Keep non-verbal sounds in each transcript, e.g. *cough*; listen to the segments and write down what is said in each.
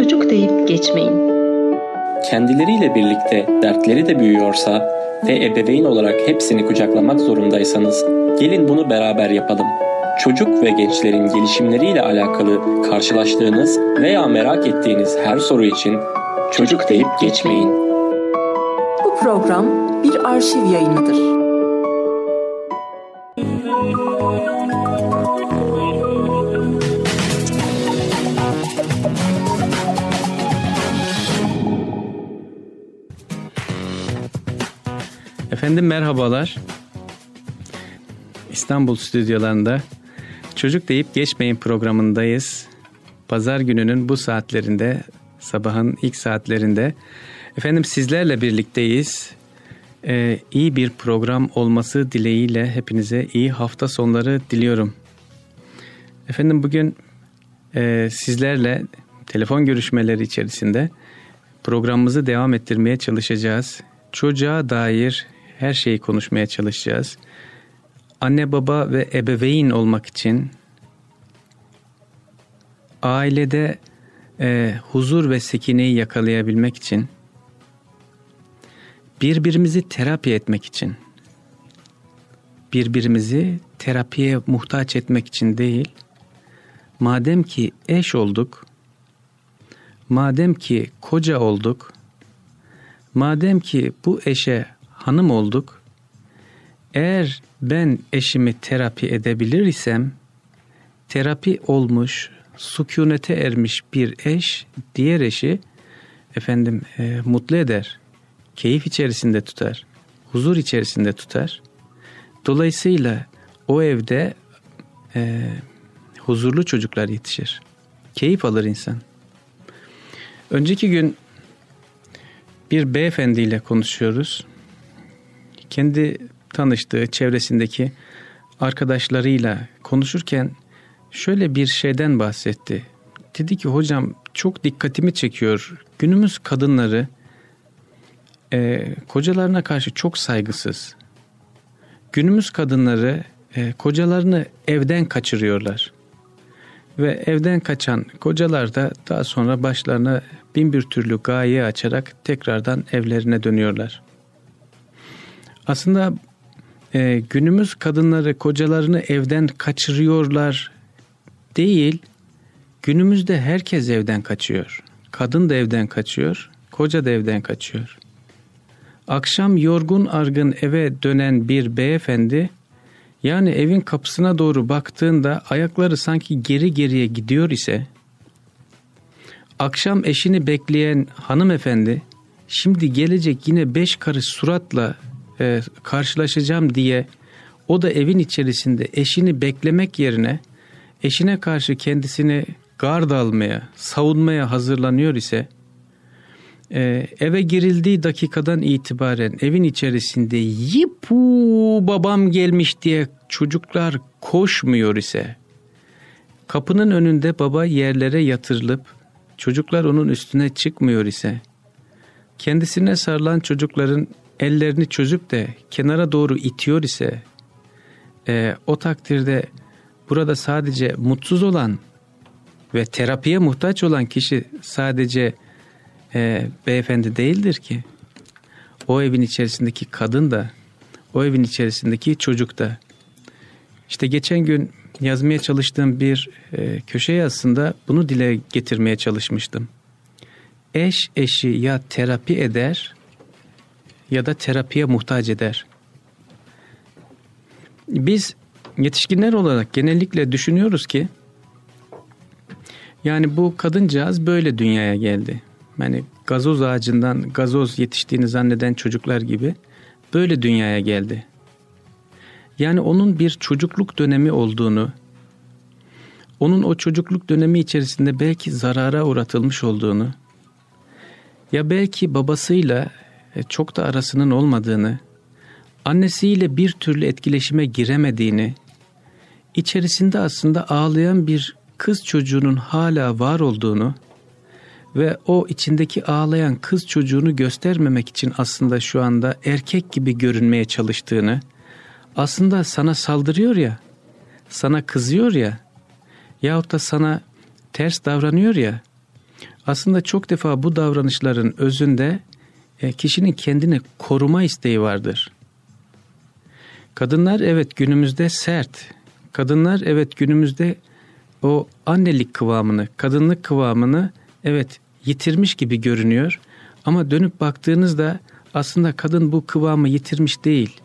çocuk deyip geçmeyin. Kendileriyle birlikte dertleri de büyüyorsa ve ebeveyn olarak hepsini kucaklamak zorundaysanız gelin bunu beraber yapalım. Çocuk ve gençlerin gelişimleriyle alakalı karşılaştığınız veya merak ettiğiniz her soru için çocuk deyip geçmeyin. Bu program bir arşiv yayınıdır. Efendim merhabalar. İstanbul stüdyolarında Çocuk Deyip Geçmeyin programındayız. Pazar gününün bu saatlerinde, sabahın ilk saatlerinde. Efendim sizlerle birlikteyiz. Ee, iyi bir program olması dileğiyle hepinize iyi hafta sonları diliyorum. Efendim bugün e, sizlerle telefon görüşmeleri içerisinde programımızı devam ettirmeye çalışacağız. Çocuğa dair her şeyi konuşmaya çalışacağız. Anne baba ve ebeveyn olmak için ailede e, huzur ve sekineyi yakalayabilmek için birbirimizi terapi etmek için birbirimizi terapiye muhtaç etmek için değil madem ki eş olduk madem ki koca olduk madem ki bu eşe hanım olduk. Eğer ben eşimi terapi edebilir isem, terapi olmuş, sükunete ermiş bir eş, diğer eşi efendim e, mutlu eder, keyif içerisinde tutar, huzur içerisinde tutar. Dolayısıyla o evde e, huzurlu çocuklar yetişir. Keyif alır insan. Önceki gün bir beyefendiyle konuşuyoruz kendi tanıştığı çevresindeki arkadaşlarıyla konuşurken şöyle bir şeyden bahsetti. Dedi ki hocam çok dikkatimi çekiyor. Günümüz kadınları e, kocalarına karşı çok saygısız. Günümüz kadınları e, kocalarını evden kaçırıyorlar. Ve evden kaçan kocalar da daha sonra başlarına bin bir türlü gaye açarak tekrardan evlerine dönüyorlar. Aslında e, günümüz kadınları kocalarını evden kaçırıyorlar değil. Günümüzde herkes evden kaçıyor. Kadın da evden kaçıyor, koca da evden kaçıyor. Akşam yorgun argın eve dönen bir beyefendi yani evin kapısına doğru baktığında ayakları sanki geri geriye gidiyor ise akşam eşini bekleyen hanımefendi şimdi gelecek yine beş karış suratla e, karşılaşacağım diye o da evin içerisinde eşini beklemek yerine eşine karşı kendisini gard almaya, savunmaya hazırlanıyor ise e, eve girildiği dakikadan itibaren evin içerisinde yipu babam gelmiş diye çocuklar koşmuyor ise kapının önünde baba yerlere yatırılıp çocuklar onun üstüne çıkmıyor ise kendisine sarılan çocukların ellerini çözüp de kenara doğru itiyor ise e, o takdirde burada sadece mutsuz olan ve terapiye muhtaç olan kişi sadece e, beyefendi değildir ki. O evin içerisindeki kadın da, o evin içerisindeki çocuk da. İşte geçen gün yazmaya çalıştığım bir e, köşe yazısında bunu dile getirmeye çalışmıştım. Eş eşi ya terapi eder ya da terapiye muhtaç eder. Biz yetişkinler olarak genellikle düşünüyoruz ki yani bu kadıncağız böyle dünyaya geldi. Yani gazoz ağacından gazoz yetiştiğini zanneden çocuklar gibi böyle dünyaya geldi. Yani onun bir çocukluk dönemi olduğunu, onun o çocukluk dönemi içerisinde belki zarara uğratılmış olduğunu, ya belki babasıyla çok da arasının olmadığını, annesiyle bir türlü etkileşime giremediğini, içerisinde aslında ağlayan bir kız çocuğunun hala var olduğunu ve o içindeki ağlayan kız çocuğunu göstermemek için aslında şu anda erkek gibi görünmeye çalıştığını, aslında sana saldırıyor ya, sana kızıyor ya, yahut da sana ters davranıyor ya, Aslında çok defa bu davranışların özünde e, kişinin kendini koruma isteği vardır. Kadınlar evet günümüzde sert. Kadınlar evet günümüzde o annelik kıvamını, kadınlık kıvamını evet yitirmiş gibi görünüyor. Ama dönüp baktığınızda aslında kadın bu kıvamı yitirmiş değil.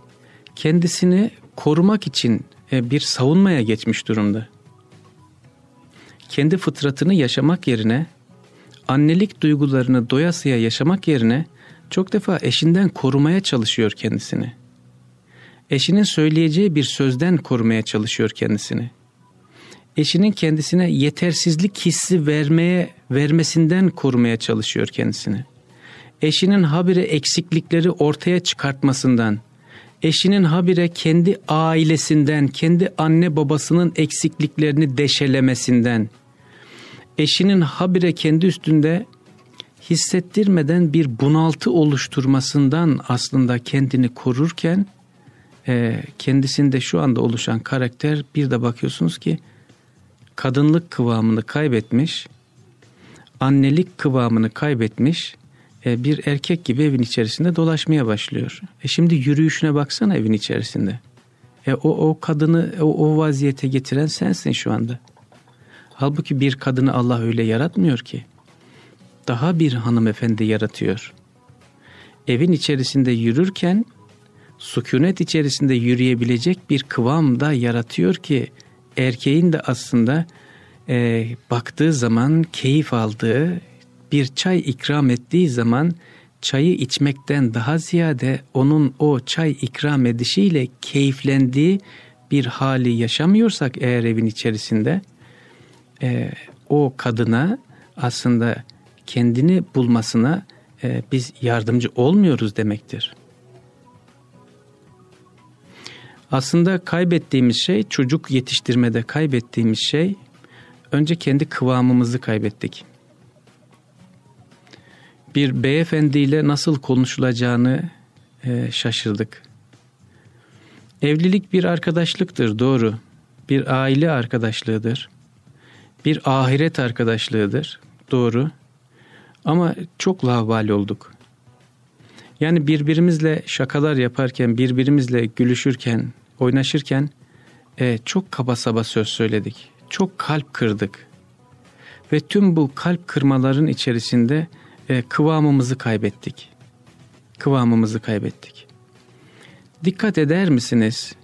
Kendisini korumak için e, bir savunmaya geçmiş durumda. Kendi fıtratını yaşamak yerine, annelik duygularını doyasıya yaşamak yerine çok defa eşinden korumaya çalışıyor kendisini. Eşinin söyleyeceği bir sözden korumaya çalışıyor kendisini. Eşinin kendisine yetersizlik hissi vermeye vermesinden korumaya çalışıyor kendisini. Eşinin habire eksiklikleri ortaya çıkartmasından, eşinin habire kendi ailesinden, kendi anne babasının eksikliklerini deşelemesinden, eşinin habire kendi üstünde hissettirmeden bir bunaltı oluşturmasından aslında kendini korurken e, kendisinde şu anda oluşan karakter bir de bakıyorsunuz ki kadınlık kıvamını kaybetmiş, annelik kıvamını kaybetmiş e, bir erkek gibi evin içerisinde dolaşmaya başlıyor. E şimdi yürüyüşüne baksana evin içerisinde. E o, o kadını o, o vaziyete getiren sensin şu anda. Halbuki bir kadını Allah öyle yaratmıyor ki. Daha bir hanımefendi yaratıyor. Evin içerisinde yürürken sükunet içerisinde yürüyebilecek bir kıvam da yaratıyor ki erkeğin de aslında e, baktığı zaman keyif aldığı bir çay ikram ettiği zaman çayı içmekten daha ziyade onun o çay ikram edişiyle keyiflendiği bir hali yaşamıyorsak eğer evin içerisinde e, o kadına aslında kendini bulmasına e, biz yardımcı olmuyoruz demektir. Aslında kaybettiğimiz şey çocuk yetiştirmede kaybettiğimiz şey önce kendi kıvamımızı kaybettik. Bir beyefendiyle nasıl konuşulacağını e, şaşırdık. Evlilik bir arkadaşlıktır doğru. Bir aile arkadaşlığıdır. Bir ahiret arkadaşlığıdır doğru. Ama çok lavabali olduk. Yani birbirimizle şakalar yaparken, birbirimizle gülüşürken, oynaşırken e, çok kaba saba söz söyledik. Çok kalp kırdık. Ve tüm bu kalp kırmaların içerisinde e, kıvamımızı kaybettik. Kıvamımızı kaybettik. Dikkat eder misiniz?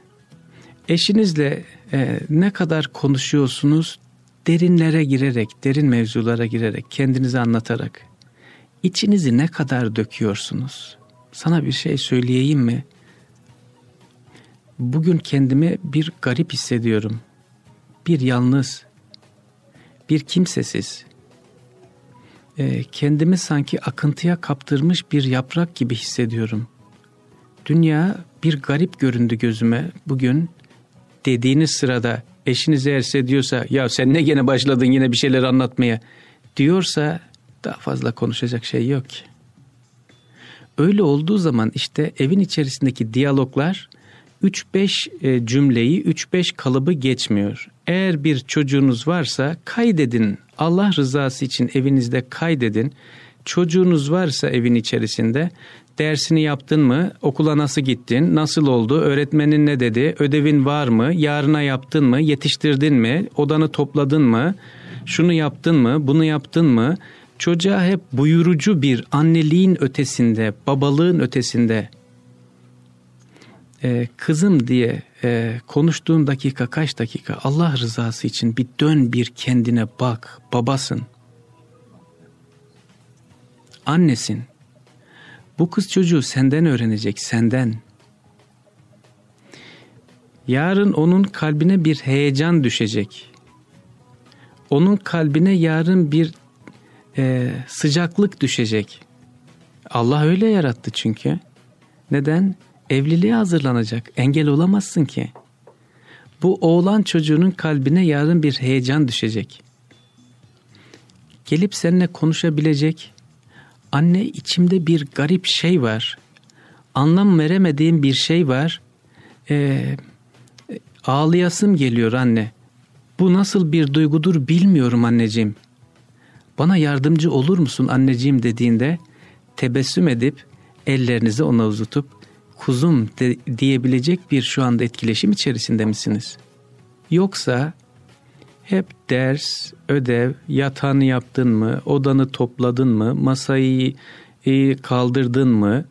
Eşinizle e, ne kadar konuşuyorsunuz derinlere girerek, derin mevzulara girerek, kendinizi anlatarak içinizi ne kadar döküyorsunuz? Sana bir şey söyleyeyim mi? Bugün kendimi bir garip hissediyorum. Bir yalnız, bir kimsesiz. E, kendimi sanki akıntıya kaptırmış bir yaprak gibi hissediyorum. Dünya bir garip göründü gözüme bugün. Dediğiniz sırada eşiniz eğer diyorsa ya sen ne gene başladın yine bir şeyler anlatmaya diyorsa daha fazla konuşacak şey yok ki. Öyle olduğu zaman işte evin içerisindeki diyaloglar 3-5 e, cümleyi 3-5 kalıbı geçmiyor. Eğer bir çocuğunuz varsa kaydedin. Allah rızası için evinizde kaydedin. Çocuğunuz varsa evin içerisinde dersini yaptın mı? Okula nasıl gittin? Nasıl oldu? Öğretmenin ne dedi? Ödevin var mı? Yarına yaptın mı? Yetiştirdin mi? Odanı topladın mı? Şunu yaptın mı? Bunu yaptın mı? Çocuğa hep buyurucu bir anneliğin ötesinde, babalığın ötesinde e, kızım diye e, konuştuğun dakika kaç dakika Allah rızası için bir dön bir kendine bak babasın. Annesin. Bu kız çocuğu senden öğrenecek senden. Yarın onun kalbine bir heyecan düşecek. Onun kalbine yarın bir e, sıcaklık düşecek. Allah öyle yarattı çünkü. Neden? Evliliğe hazırlanacak. Engel olamazsın ki. Bu oğlan çocuğunun kalbine yarın bir heyecan düşecek. Gelip seninle konuşabilecek. Anne içimde bir garip şey var. Anlam veremediğim bir şey var. Ee, ağlayasım geliyor anne. Bu nasıl bir duygudur bilmiyorum anneciğim. Bana yardımcı olur musun anneciğim dediğinde tebessüm edip ellerinizi ona uzatıp kuzum de, diyebilecek bir şu anda etkileşim içerisinde misiniz? Yoksa hep ders, ödev, yatağını yaptın mı, odanı topladın mı, masayı e, kaldırdın mı,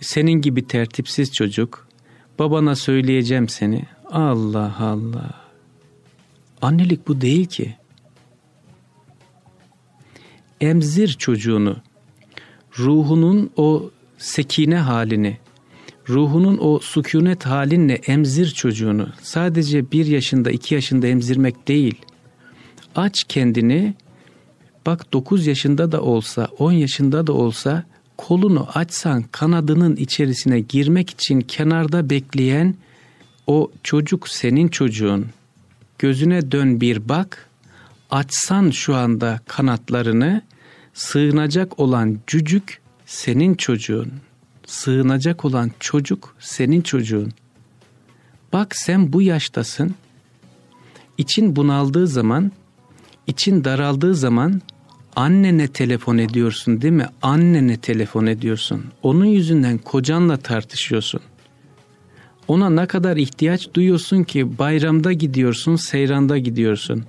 senin gibi tertipsiz çocuk, babana söyleyeceğim seni. Allah Allah. Annelik bu değil ki. Emzir çocuğunu, ruhunun o sekine halini, ruhunun o sükunet halinle emzir çocuğunu. Sadece bir yaşında, iki yaşında emzirmek değil. Aç kendini, bak dokuz yaşında da olsa, on yaşında da olsa kolunu açsan kanadının içerisine girmek için kenarda bekleyen o çocuk senin çocuğun. Gözüne dön bir bak, açsan şu anda kanatlarını, sığınacak olan cücük senin çocuğun. Sığınacak olan çocuk senin çocuğun. Bak sen bu yaştasın. İçin bunaldığı zaman, için daraldığı zaman annene telefon ediyorsun değil mi? Annene telefon ediyorsun. Onun yüzünden kocanla tartışıyorsun. Ona ne kadar ihtiyaç duyuyorsun ki bayramda gidiyorsun, seyranda gidiyorsun.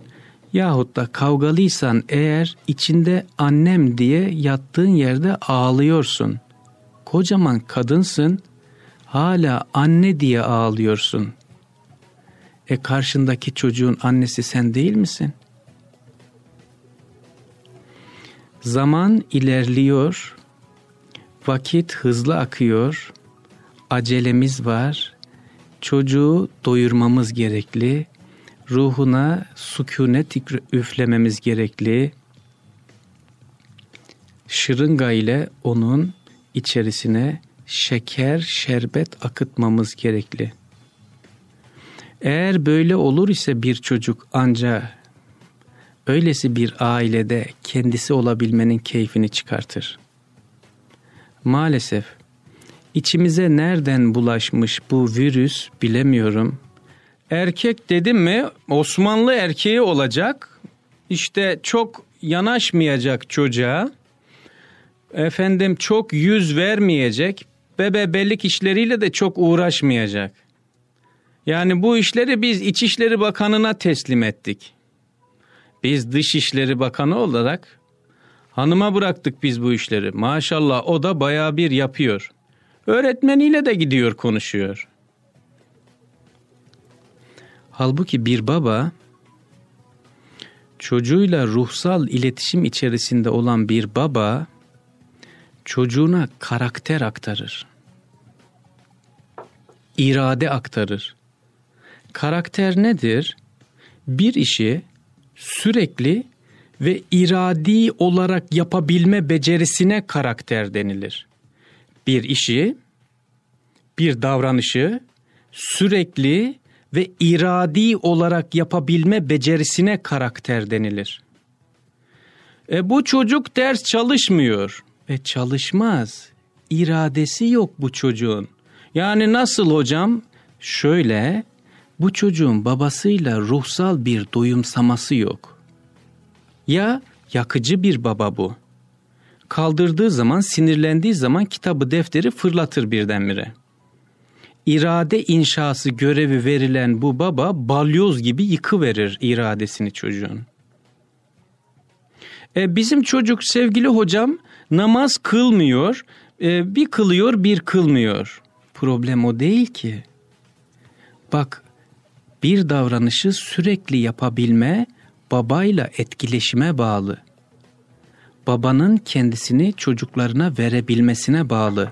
Yahut da kavgalıysan eğer içinde annem diye yattığın yerde ağlıyorsun. Kocaman kadınsın, hala anne diye ağlıyorsun. E karşındaki çocuğun annesi sen değil misin? Zaman ilerliyor, vakit hızlı akıyor, acelemiz var, çocuğu doyurmamız gerekli, ruhuna sükunet üflememiz gerekli, şırınga ile onun içerisine şeker, şerbet akıtmamız gerekli. Eğer böyle olur ise bir çocuk anca öylesi bir ailede kendisi olabilmenin keyfini çıkartır. Maalesef içimize nereden bulaşmış bu virüs bilemiyorum. Erkek dedim mi Osmanlı erkeği olacak. İşte çok yanaşmayacak çocuğa. Efendim çok yüz vermeyecek. Bebe bellik işleriyle de çok uğraşmayacak. Yani bu işleri biz İçişleri Bakanı'na teslim ettik. Biz Dışişleri Bakanı olarak hanıma bıraktık biz bu işleri. Maşallah o da baya bir yapıyor. Öğretmeniyle de gidiyor konuşuyor. Halbuki bir baba çocuğuyla ruhsal iletişim içerisinde olan bir baba çocuğuna karakter aktarır. İrade aktarır. Karakter nedir? Bir işi sürekli ve iradi olarak yapabilme becerisine karakter denilir. Bir işi, bir davranışı sürekli ve iradi olarak yapabilme becerisine karakter denilir. E bu çocuk ders çalışmıyor. E çalışmaz. İradesi yok bu çocuğun. Yani nasıl hocam? Şöyle bu çocuğun babasıyla ruhsal bir doyumsaması yok. Ya yakıcı bir baba bu. Kaldırdığı zaman, sinirlendiği zaman kitabı defteri fırlatır birdenbire. İrade inşası görevi verilen bu baba balyoz gibi yıkıverir iradesini çocuğun. E, bizim çocuk sevgili hocam namaz kılmıyor, e, bir kılıyor bir kılmıyor. Problem o değil ki. Bak bir davranışı sürekli yapabilme babayla etkileşime bağlı. Babanın kendisini çocuklarına verebilmesine bağlı.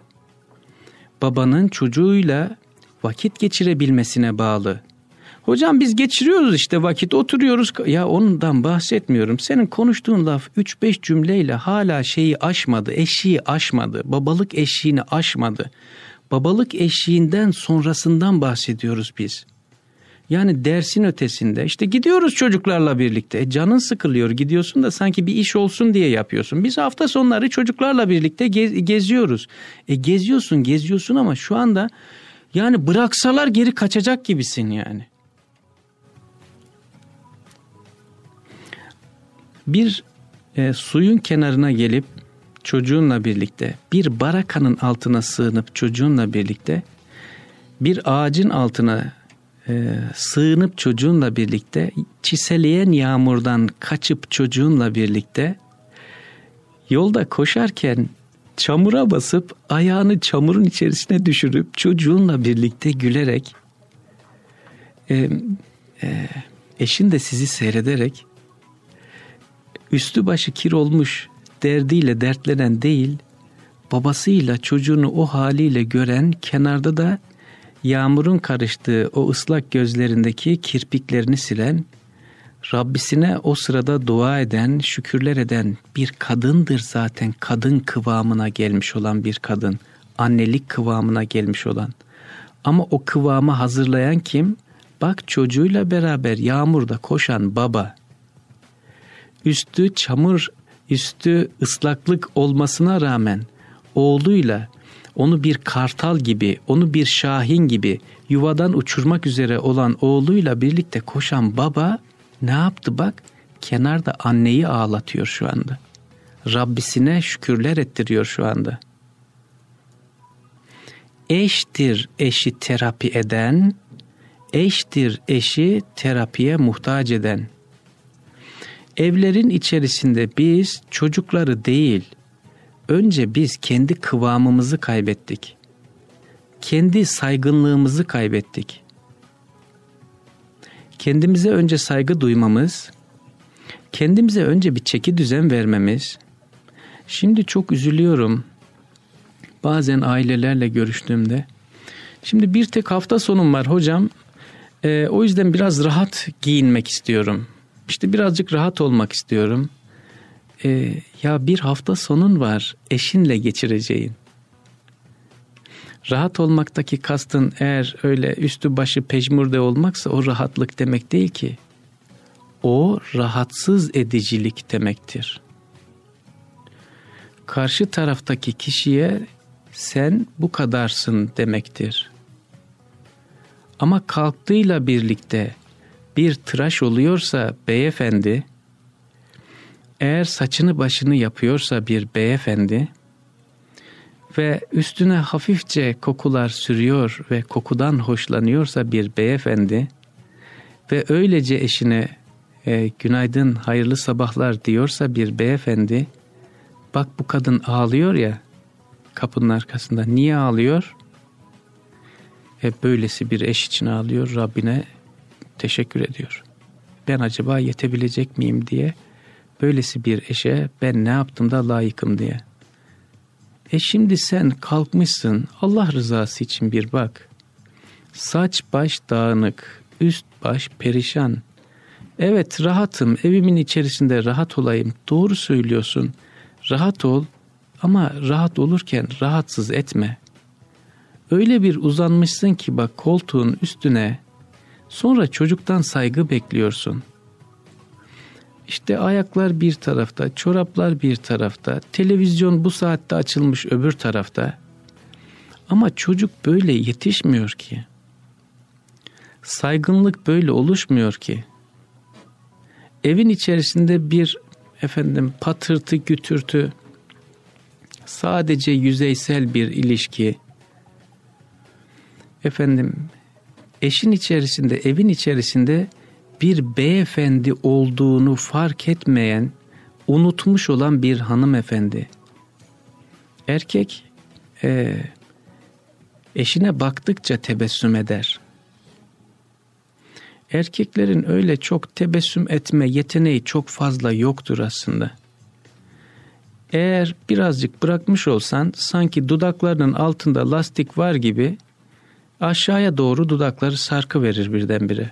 Babanın çocuğuyla vakit geçirebilmesine bağlı. Hocam biz geçiriyoruz işte vakit oturuyoruz. Ya ondan bahsetmiyorum. Senin konuştuğun laf 3-5 cümleyle hala şeyi aşmadı, eşiği aşmadı, babalık eşiğini aşmadı. Babalık eşiğinden sonrasından bahsediyoruz biz. Yani dersin ötesinde işte gidiyoruz çocuklarla birlikte. E canın sıkılıyor gidiyorsun da sanki bir iş olsun diye yapıyorsun. Biz hafta sonları çocuklarla birlikte gez, geziyoruz. E geziyorsun geziyorsun ama şu anda yani bıraksalar geri kaçacak gibisin yani. Bir e, suyun kenarına gelip çocuğunla birlikte bir barakanın altına sığınıp çocuğunla birlikte bir ağacın altına e, sığınıp çocuğunla birlikte çiseleyen yağmurdan kaçıp çocuğunla birlikte yolda koşarken çamura basıp ayağını çamurun içerisine düşürüp çocuğunla birlikte gülerek e, e, eşin de sizi seyrederek üstü başı kir olmuş derdiyle dertlenen değil babasıyla çocuğunu o haliyle gören kenarda da yağmurun karıştığı o ıslak gözlerindeki kirpiklerini silen Rabbisine o sırada dua eden, şükürler eden bir kadındır zaten. Kadın kıvamına gelmiş olan bir kadın. Annelik kıvamına gelmiş olan. Ama o kıvamı hazırlayan kim? Bak çocuğuyla beraber yağmurda koşan baba. Üstü çamur, üstü ıslaklık olmasına rağmen oğluyla onu bir kartal gibi, onu bir şahin gibi yuvadan uçurmak üzere olan oğluyla birlikte koşan baba ne yaptı bak? Kenarda anneyi ağlatıyor şu anda. Rabbisine şükürler ettiriyor şu anda. Eştir eşi terapi eden, eştir eşi terapiye muhtaç eden. Evlerin içerisinde biz çocukları değil, önce biz kendi kıvamımızı kaybettik. Kendi saygınlığımızı kaybettik kendimize önce saygı duymamız, kendimize önce bir çeki düzen vermemiz. Şimdi çok üzülüyorum. Bazen ailelerle görüştüğümde. Şimdi bir tek hafta sonum var hocam. E, o yüzden biraz rahat giyinmek istiyorum. İşte birazcık rahat olmak istiyorum. E, ya bir hafta sonun var eşinle geçireceğin. Rahat olmaktaki kastın eğer öyle üstü başı pejmurde olmaksa o rahatlık demek değil ki. O rahatsız edicilik demektir. Karşı taraftaki kişiye sen bu kadarsın demektir. Ama kalktığıyla birlikte bir tıraş oluyorsa beyefendi, eğer saçını başını yapıyorsa bir beyefendi, ve üstüne hafifçe kokular sürüyor ve kokudan hoşlanıyorsa bir beyefendi ve öylece eşine e, günaydın hayırlı sabahlar diyorsa bir beyefendi bak bu kadın ağlıyor ya kapının arkasında niye ağlıyor? E, böylesi bir eş için ağlıyor Rabbine teşekkür ediyor. Ben acaba yetebilecek miyim diye böylesi bir eşe ben ne yaptım da layıkım diye. E şimdi sen kalkmışsın Allah rızası için bir bak. Saç baş dağınık, üst baş perişan. Evet rahatım, evimin içerisinde rahat olayım. Doğru söylüyorsun. Rahat ol ama rahat olurken rahatsız etme. Öyle bir uzanmışsın ki bak koltuğun üstüne sonra çocuktan saygı bekliyorsun.'' İşte ayaklar bir tarafta, çoraplar bir tarafta, televizyon bu saatte açılmış öbür tarafta. Ama çocuk böyle yetişmiyor ki. Saygınlık böyle oluşmuyor ki. Evin içerisinde bir efendim patırtı gütürtü, sadece yüzeysel bir ilişki, efendim eşin içerisinde, evin içerisinde bir beyefendi olduğunu fark etmeyen, unutmuş olan bir hanımefendi. Erkek e, eşine baktıkça tebessüm eder. Erkeklerin öyle çok tebessüm etme yeteneği çok fazla yoktur aslında. Eğer birazcık bırakmış olsan sanki dudaklarının altında lastik var gibi aşağıya doğru dudakları sarkı verir birdenbire.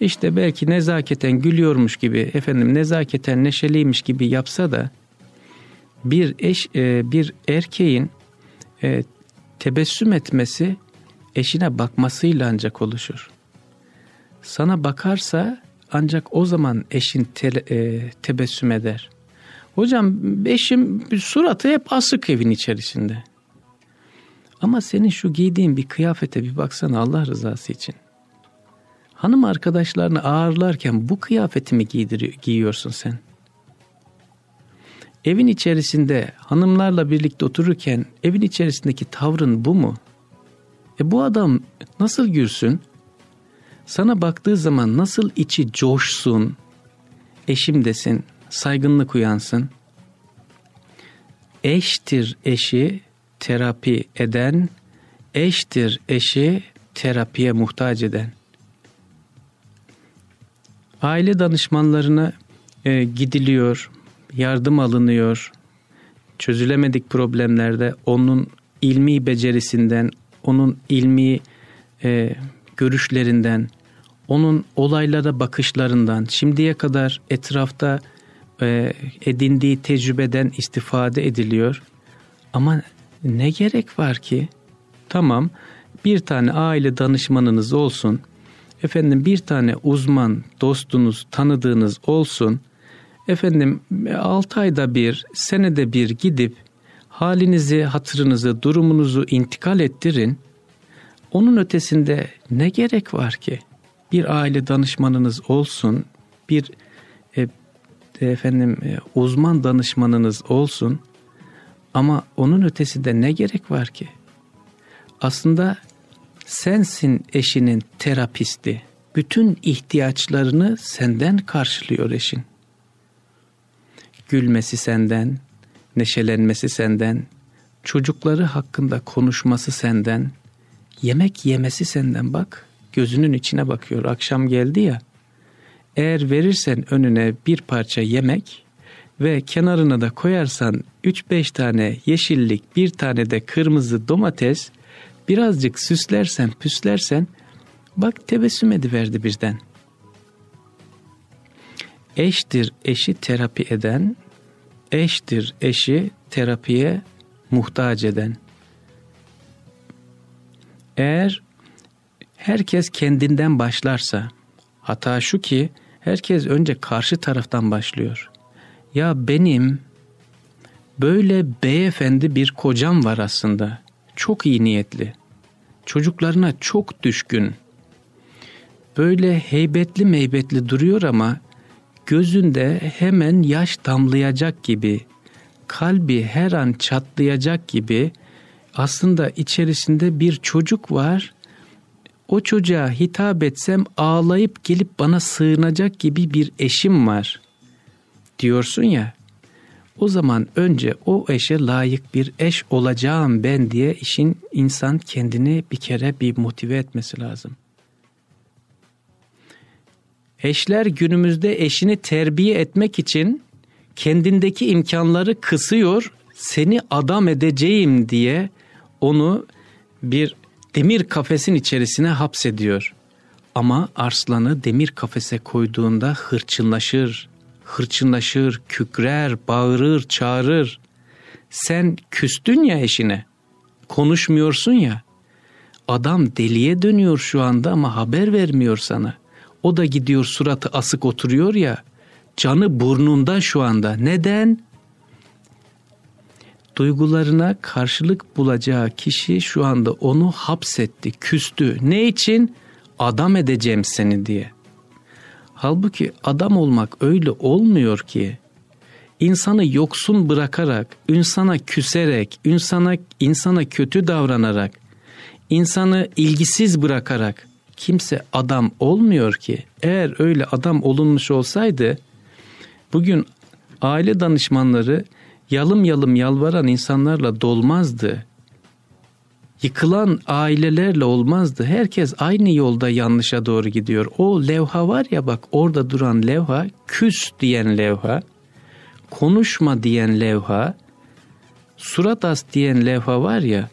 İşte belki nezaketen gülüyormuş gibi, efendim nezaketen neşeliymiş gibi yapsa da bir eş, e, bir erkeğin e, tebessüm etmesi eşine bakmasıyla ancak oluşur. Sana bakarsa ancak o zaman eşin te, e, tebessüm eder. Hocam eşim suratı hep asık evin içerisinde. Ama senin şu giydiğin bir kıyafete bir baksana Allah rızası için. Hanım arkadaşlarını ağırlarken bu kıyafeti mi giydiriyor, giyiyorsun sen? Evin içerisinde hanımlarla birlikte otururken evin içerisindeki tavrın bu mu? E bu adam nasıl gülsün? Sana baktığı zaman nasıl içi coşsun? Eşim desin, saygınlık uyansın. Eştir eşi terapi eden, eştir eşi terapiye muhtaç eden. Aile danışmanlarına e, gidiliyor, yardım alınıyor. Çözülemedik problemlerde onun ilmi becerisinden, onun ilmi e, görüşlerinden, onun olaylara bakışlarından, şimdiye kadar etrafta e, edindiği tecrübeden istifade ediliyor. Ama ne gerek var ki? Tamam bir tane aile danışmanınız olsun. Efendim bir tane uzman dostunuz, tanıdığınız olsun. Efendim 6 ayda bir, senede bir gidip halinizi, hatırınızı, durumunuzu intikal ettirin. Onun ötesinde ne gerek var ki? Bir aile danışmanınız olsun, bir e, efendim e, uzman danışmanınız olsun. Ama onun ötesinde ne gerek var ki? Aslında sensin eşinin terapisti. Bütün ihtiyaçlarını senden karşılıyor eşin. Gülmesi senden, neşelenmesi senden, çocukları hakkında konuşması senden, yemek yemesi senden bak. Gözünün içine bakıyor. Akşam geldi ya. Eğer verirsen önüne bir parça yemek ve kenarına da koyarsan 3-5 tane yeşillik, bir tane de kırmızı domates, birazcık süslersen, püslersen bak tebessüm ediverdi birden. Eştir eşi terapi eden, eştir eşi terapiye muhtaç eden. Eğer herkes kendinden başlarsa, hata şu ki herkes önce karşı taraftan başlıyor. Ya benim böyle beyefendi bir kocam var aslında. Çok iyi niyetli. Çocuklarına çok düşkün. Böyle heybetli meybetli duruyor ama gözünde hemen yaş damlayacak gibi, kalbi her an çatlayacak gibi aslında içerisinde bir çocuk var. O çocuğa hitap etsem ağlayıp gelip bana sığınacak gibi bir eşim var diyorsun ya. O zaman önce o eşe layık bir eş olacağım ben diye işin insan kendini bir kere bir motive etmesi lazım. Eşler günümüzde eşini terbiye etmek için kendindeki imkanları kısıyor, seni adam edeceğim diye onu bir demir kafesin içerisine hapsediyor. Ama arslanı demir kafese koyduğunda hırçınlaşır, hırçınlaşır, kükrer, bağırır, çağırır. Sen küstün ya eşine, konuşmuyorsun ya. Adam deliye dönüyor şu anda ama haber vermiyor sana. O da gidiyor suratı asık oturuyor ya. Canı burnunda şu anda. Neden? Duygularına karşılık bulacağı kişi şu anda onu hapsetti, küstü. Ne için? Adam edeceğim seni diye. Halbuki adam olmak öyle olmuyor ki. İnsanı yoksun bırakarak, insana küserek, insana insana kötü davranarak, insanı ilgisiz bırakarak kimse adam olmuyor ki. Eğer öyle adam olunmuş olsaydı bugün aile danışmanları yalım yalım yalvaran insanlarla dolmazdı. Yıkılan ailelerle olmazdı. Herkes aynı yolda yanlışa doğru gidiyor. O levha var ya bak orada duran levha, küs diyen levha, konuşma diyen levha, surat as diyen levha var ya,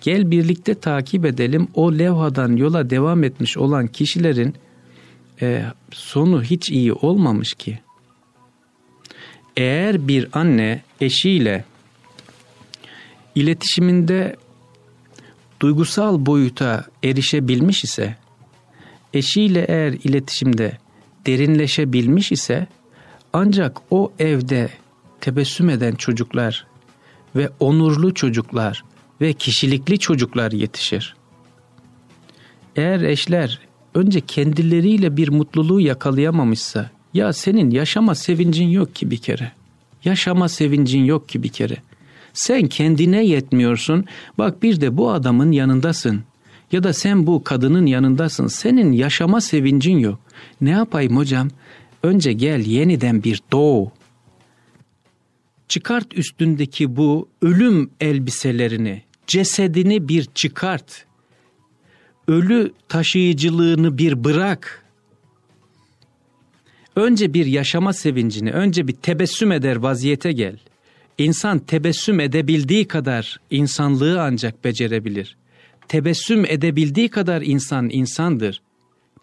gel birlikte takip edelim o levhadan yola devam etmiş olan kişilerin e, sonu hiç iyi olmamış ki. Eğer bir anne eşiyle iletişiminde duygusal boyuta erişebilmiş ise, eşiyle eğer iletişimde derinleşebilmiş ise, ancak o evde tebessüm eden çocuklar ve onurlu çocuklar ve kişilikli çocuklar yetişir. Eğer eşler önce kendileriyle bir mutluluğu yakalayamamışsa, ya senin yaşama sevincin yok ki bir kere. Yaşama sevincin yok ki bir kere. Sen kendine yetmiyorsun. Bak bir de bu adamın yanındasın. Ya da sen bu kadının yanındasın. Senin yaşama sevincin yok. Ne yapayım hocam? Önce gel yeniden bir doğu. Çıkart üstündeki bu ölüm elbiselerini, cesedini bir çıkart. Ölü taşıyıcılığını bir bırak. Önce bir yaşama sevincini, önce bir tebessüm eder vaziyete gel. İnsan tebessüm edebildiği kadar insanlığı ancak becerebilir. Tebessüm edebildiği kadar insan insandır.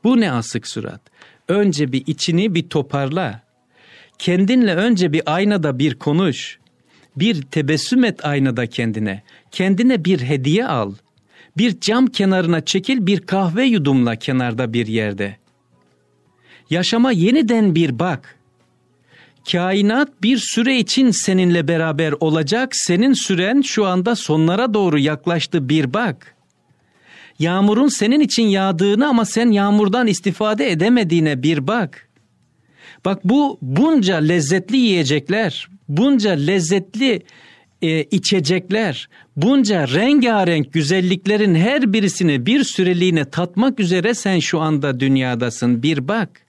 Bu ne asık surat? Önce bir içini bir toparla. Kendinle önce bir aynada bir konuş. Bir tebessüm et aynada kendine. Kendine bir hediye al. Bir cam kenarına çekil bir kahve yudumla kenarda bir yerde. Yaşama yeniden bir bak. Kainat bir süre için seninle beraber olacak. Senin süren şu anda sonlara doğru yaklaştı bir bak. Yağmurun senin için yağdığını ama sen yağmurdan istifade edemediğine bir bak. Bak bu bunca lezzetli yiyecekler, bunca lezzetli e, içecekler, bunca rengarenk güzelliklerin her birisini bir süreliğine tatmak üzere sen şu anda dünyadasın. Bir bak.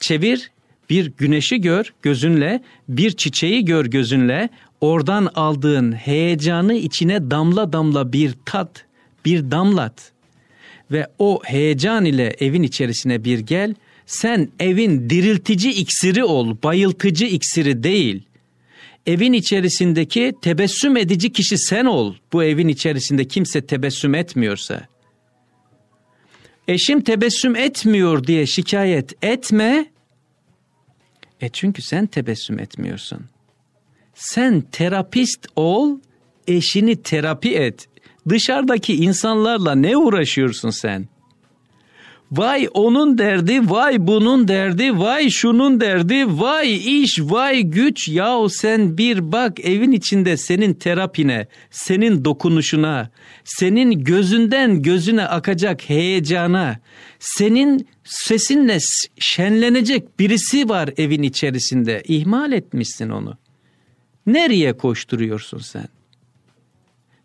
Çevir, bir güneşi gör gözünle, bir çiçeği gör gözünle, oradan aldığın heyecanı içine damla damla bir tat, bir damlat. Ve o heyecan ile evin içerisine bir gel, sen evin diriltici iksiri ol, bayıltıcı iksiri değil. Evin içerisindeki tebessüm edici kişi sen ol. Bu evin içerisinde kimse tebessüm etmiyorsa. Eşim tebessüm etmiyor diye şikayet etme. E çünkü sen tebessüm etmiyorsun. Sen terapist ol, eşini terapi et. Dışarıdaki insanlarla ne uğraşıyorsun sen? Vay onun derdi, vay bunun derdi, vay şunun derdi, vay iş, vay güç. Yahu sen bir bak evin içinde senin terapine, senin dokunuşuna, senin gözünden gözüne akacak heyecana, senin sesinle şenlenecek birisi var evin içerisinde. İhmal etmişsin onu. Nereye koşturuyorsun sen?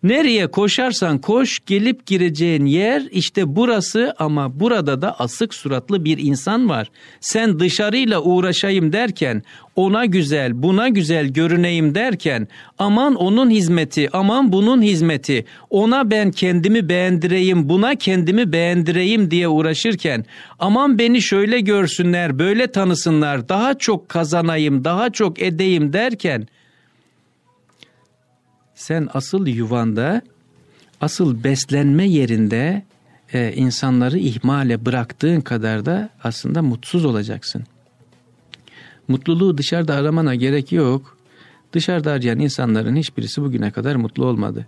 Nereye koşarsan koş gelip gireceğin yer işte burası ama burada da asık suratlı bir insan var. Sen dışarıyla uğraşayım derken ona güzel buna güzel görüneyim derken aman onun hizmeti aman bunun hizmeti ona ben kendimi beğendireyim buna kendimi beğendireyim diye uğraşırken aman beni şöyle görsünler böyle tanısınlar daha çok kazanayım daha çok edeyim derken sen asıl yuvanda, asıl beslenme yerinde e, insanları ihmale bıraktığın kadar da aslında mutsuz olacaksın. Mutluluğu dışarıda aramana gerek yok. Dışarıda arayan insanların hiçbirisi bugüne kadar mutlu olmadı.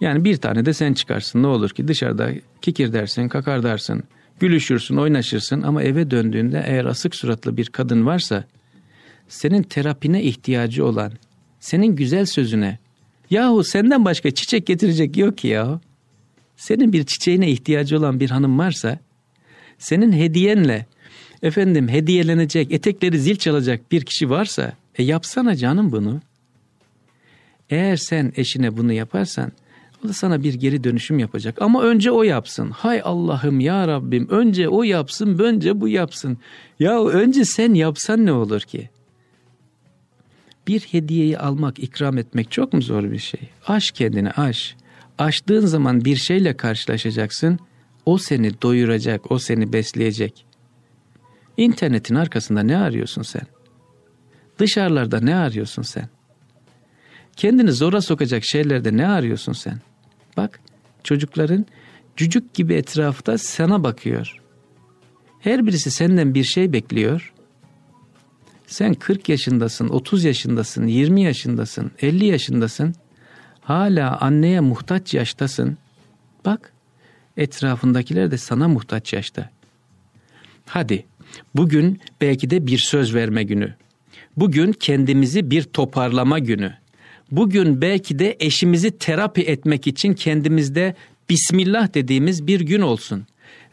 Yani bir tane de sen çıkarsın ne olur ki dışarıda kikir dersin, kakar dersin, gülüşürsün, oynaşırsın ama eve döndüğünde eğer asık suratlı bir kadın varsa senin terapine ihtiyacı olan, senin güzel sözüne, Yahu senden başka çiçek getirecek yok yahu. Senin bir çiçeğine ihtiyacı olan bir hanım varsa senin hediyenle efendim hediyelenecek etekleri zil çalacak bir kişi varsa e yapsana canım bunu. Eğer sen eşine bunu yaparsan o da sana bir geri dönüşüm yapacak. Ama önce o yapsın. Hay Allah'ım ya Rabbim önce o yapsın önce bu yapsın. Ya önce sen yapsan ne olur ki? Bir hediyeyi almak, ikram etmek çok mu zor bir şey? Aş kendini aş. Aştığın zaman bir şeyle karşılaşacaksın. O seni doyuracak, o seni besleyecek. İnternetin arkasında ne arıyorsun sen? Dışarılarda ne arıyorsun sen? Kendini zora sokacak şeylerde ne arıyorsun sen? Bak çocukların cücük gibi etrafta sana bakıyor. Her birisi senden bir şey bekliyor. Sen 40 yaşındasın, 30 yaşındasın, 20 yaşındasın, 50 yaşındasın. Hala anneye muhtaç yaştasın. Bak etrafındakiler de sana muhtaç yaşta. Hadi bugün belki de bir söz verme günü. Bugün kendimizi bir toparlama günü. Bugün belki de eşimizi terapi etmek için kendimizde Bismillah dediğimiz bir gün olsun.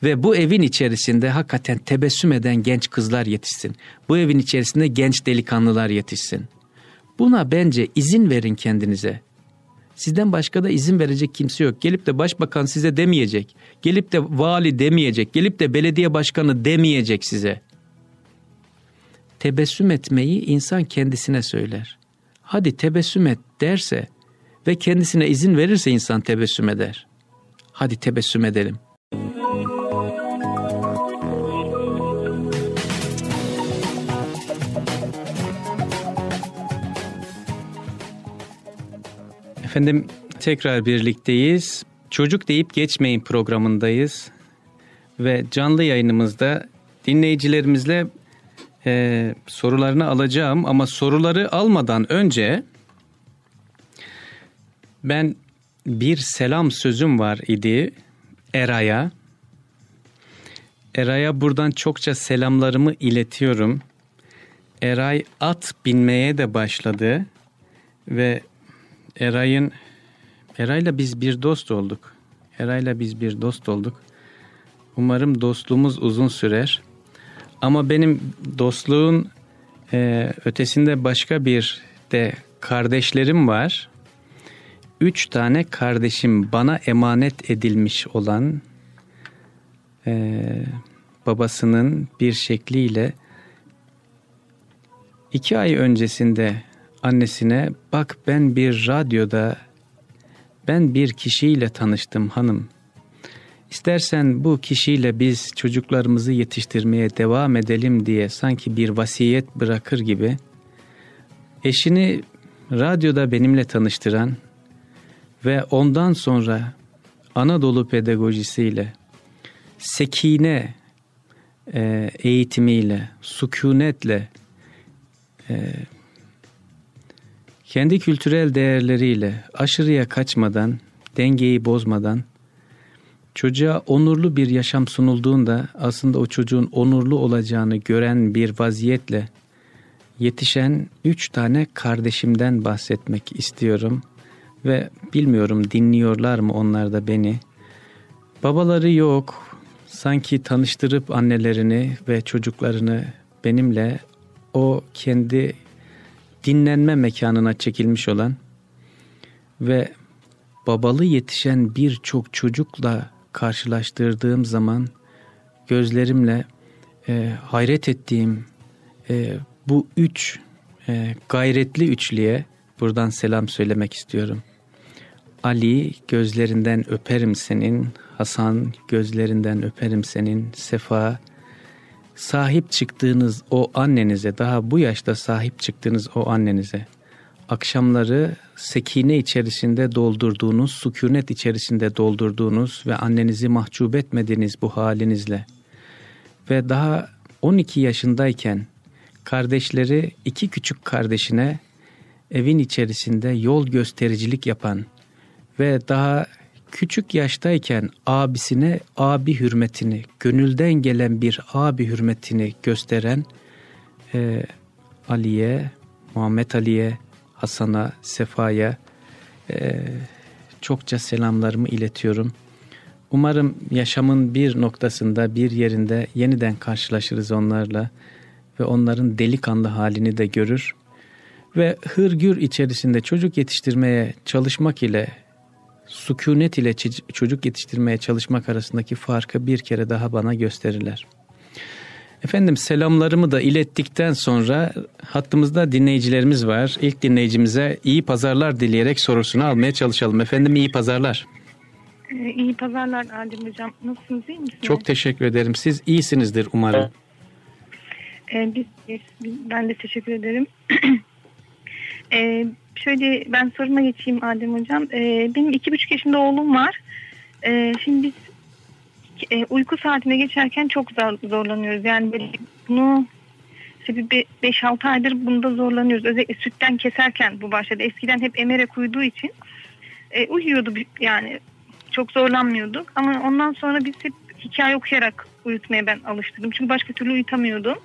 Ve bu evin içerisinde hakikaten tebessüm eden genç kızlar yetişsin. Bu evin içerisinde genç delikanlılar yetişsin. Buna bence izin verin kendinize. Sizden başka da izin verecek kimse yok. Gelip de başbakan size demeyecek. Gelip de vali demeyecek. Gelip de belediye başkanı demeyecek size. Tebessüm etmeyi insan kendisine söyler. Hadi tebessüm et derse ve kendisine izin verirse insan tebessüm eder. Hadi tebessüm edelim. Efendim tekrar birlikteyiz. Çocuk deyip geçmeyin programındayız. Ve canlı yayınımızda dinleyicilerimizle e, sorularını alacağım. Ama soruları almadan önce ben bir selam sözüm var idi Eray'a. Eray'a buradan çokça selamlarımı iletiyorum. Eray at binmeye de başladı ve Eray'ın Eray'la biz bir dost olduk. Eray'la biz bir dost olduk. Umarım dostluğumuz uzun sürer. Ama benim dostluğun e, ötesinde başka bir de kardeşlerim var. Üç tane kardeşim bana emanet edilmiş olan e, babasının bir şekliyle iki ay öncesinde annesine bak ben bir radyoda ben bir kişiyle tanıştım hanım. İstersen bu kişiyle biz çocuklarımızı yetiştirmeye devam edelim diye sanki bir vasiyet bırakır gibi eşini radyoda benimle tanıştıran ve ondan sonra Anadolu pedagojisiyle sekine e, eğitimiyle, sükunetle e, kendi kültürel değerleriyle aşırıya kaçmadan, dengeyi bozmadan çocuğa onurlu bir yaşam sunulduğunda aslında o çocuğun onurlu olacağını gören bir vaziyetle yetişen üç tane kardeşimden bahsetmek istiyorum ve bilmiyorum dinliyorlar mı onlar da beni. Babaları yok, sanki tanıştırıp annelerini ve çocuklarını benimle o kendi dinlenme mekanına çekilmiş olan ve babalı yetişen birçok çocukla karşılaştırdığım zaman gözlerimle e, hayret ettiğim e, bu üç e, gayretli üçlüye buradan selam söylemek istiyorum. Ali gözlerinden öperim senin, Hasan gözlerinden öperim senin, Sefa sahip çıktığınız o annenize, daha bu yaşta sahip çıktığınız o annenize, akşamları sekine içerisinde doldurduğunuz, sükunet içerisinde doldurduğunuz ve annenizi mahcup etmediğiniz bu halinizle ve daha 12 yaşındayken kardeşleri iki küçük kardeşine evin içerisinde yol göstericilik yapan ve daha küçük yaştayken abisine abi hürmetini, gönülden gelen bir abi hürmetini gösteren e, Ali'ye, Muhammed Ali'ye, Hasan'a, Sefa'ya e, çokça selamlarımı iletiyorum. Umarım yaşamın bir noktasında, bir yerinde yeniden karşılaşırız onlarla ve onların delikanlı halini de görür. Ve hırgür içerisinde çocuk yetiştirmeye çalışmak ile sükunet ile çocuk yetiştirmeye çalışmak arasındaki farkı bir kere daha bana gösterirler. Efendim selamlarımı da ilettikten sonra hattımızda dinleyicilerimiz var. İlk dinleyicimize iyi pazarlar dileyerek sorusunu almaya çalışalım. Efendim iyi pazarlar. Ee, iyi pazarlar Adem Hocam. Nasılsınız iyi misiniz? Çok teşekkür ederim. Siz iyisinizdir umarım. Ee, biz, biz, ben de teşekkür ederim. *clears throat* ee, şöyle ben soruma geçeyim Adem Hocam. Ee, benim iki buçuk yaşında oğlum var. Ee, şimdi biz e, uyku saatine geçerken çok zor, zorlanıyoruz. Yani böyle bunu işte bir 5-6 aydır bunda zorlanıyoruz. Özellikle sütten keserken bu başladı. Eskiden hep emerek uyuduğu için e, uyuyordu yani çok zorlanmıyorduk. Ama ondan sonra biz hep hikaye okuyarak uyutmaya ben alıştırdım. Çünkü başka türlü uyutamıyordum.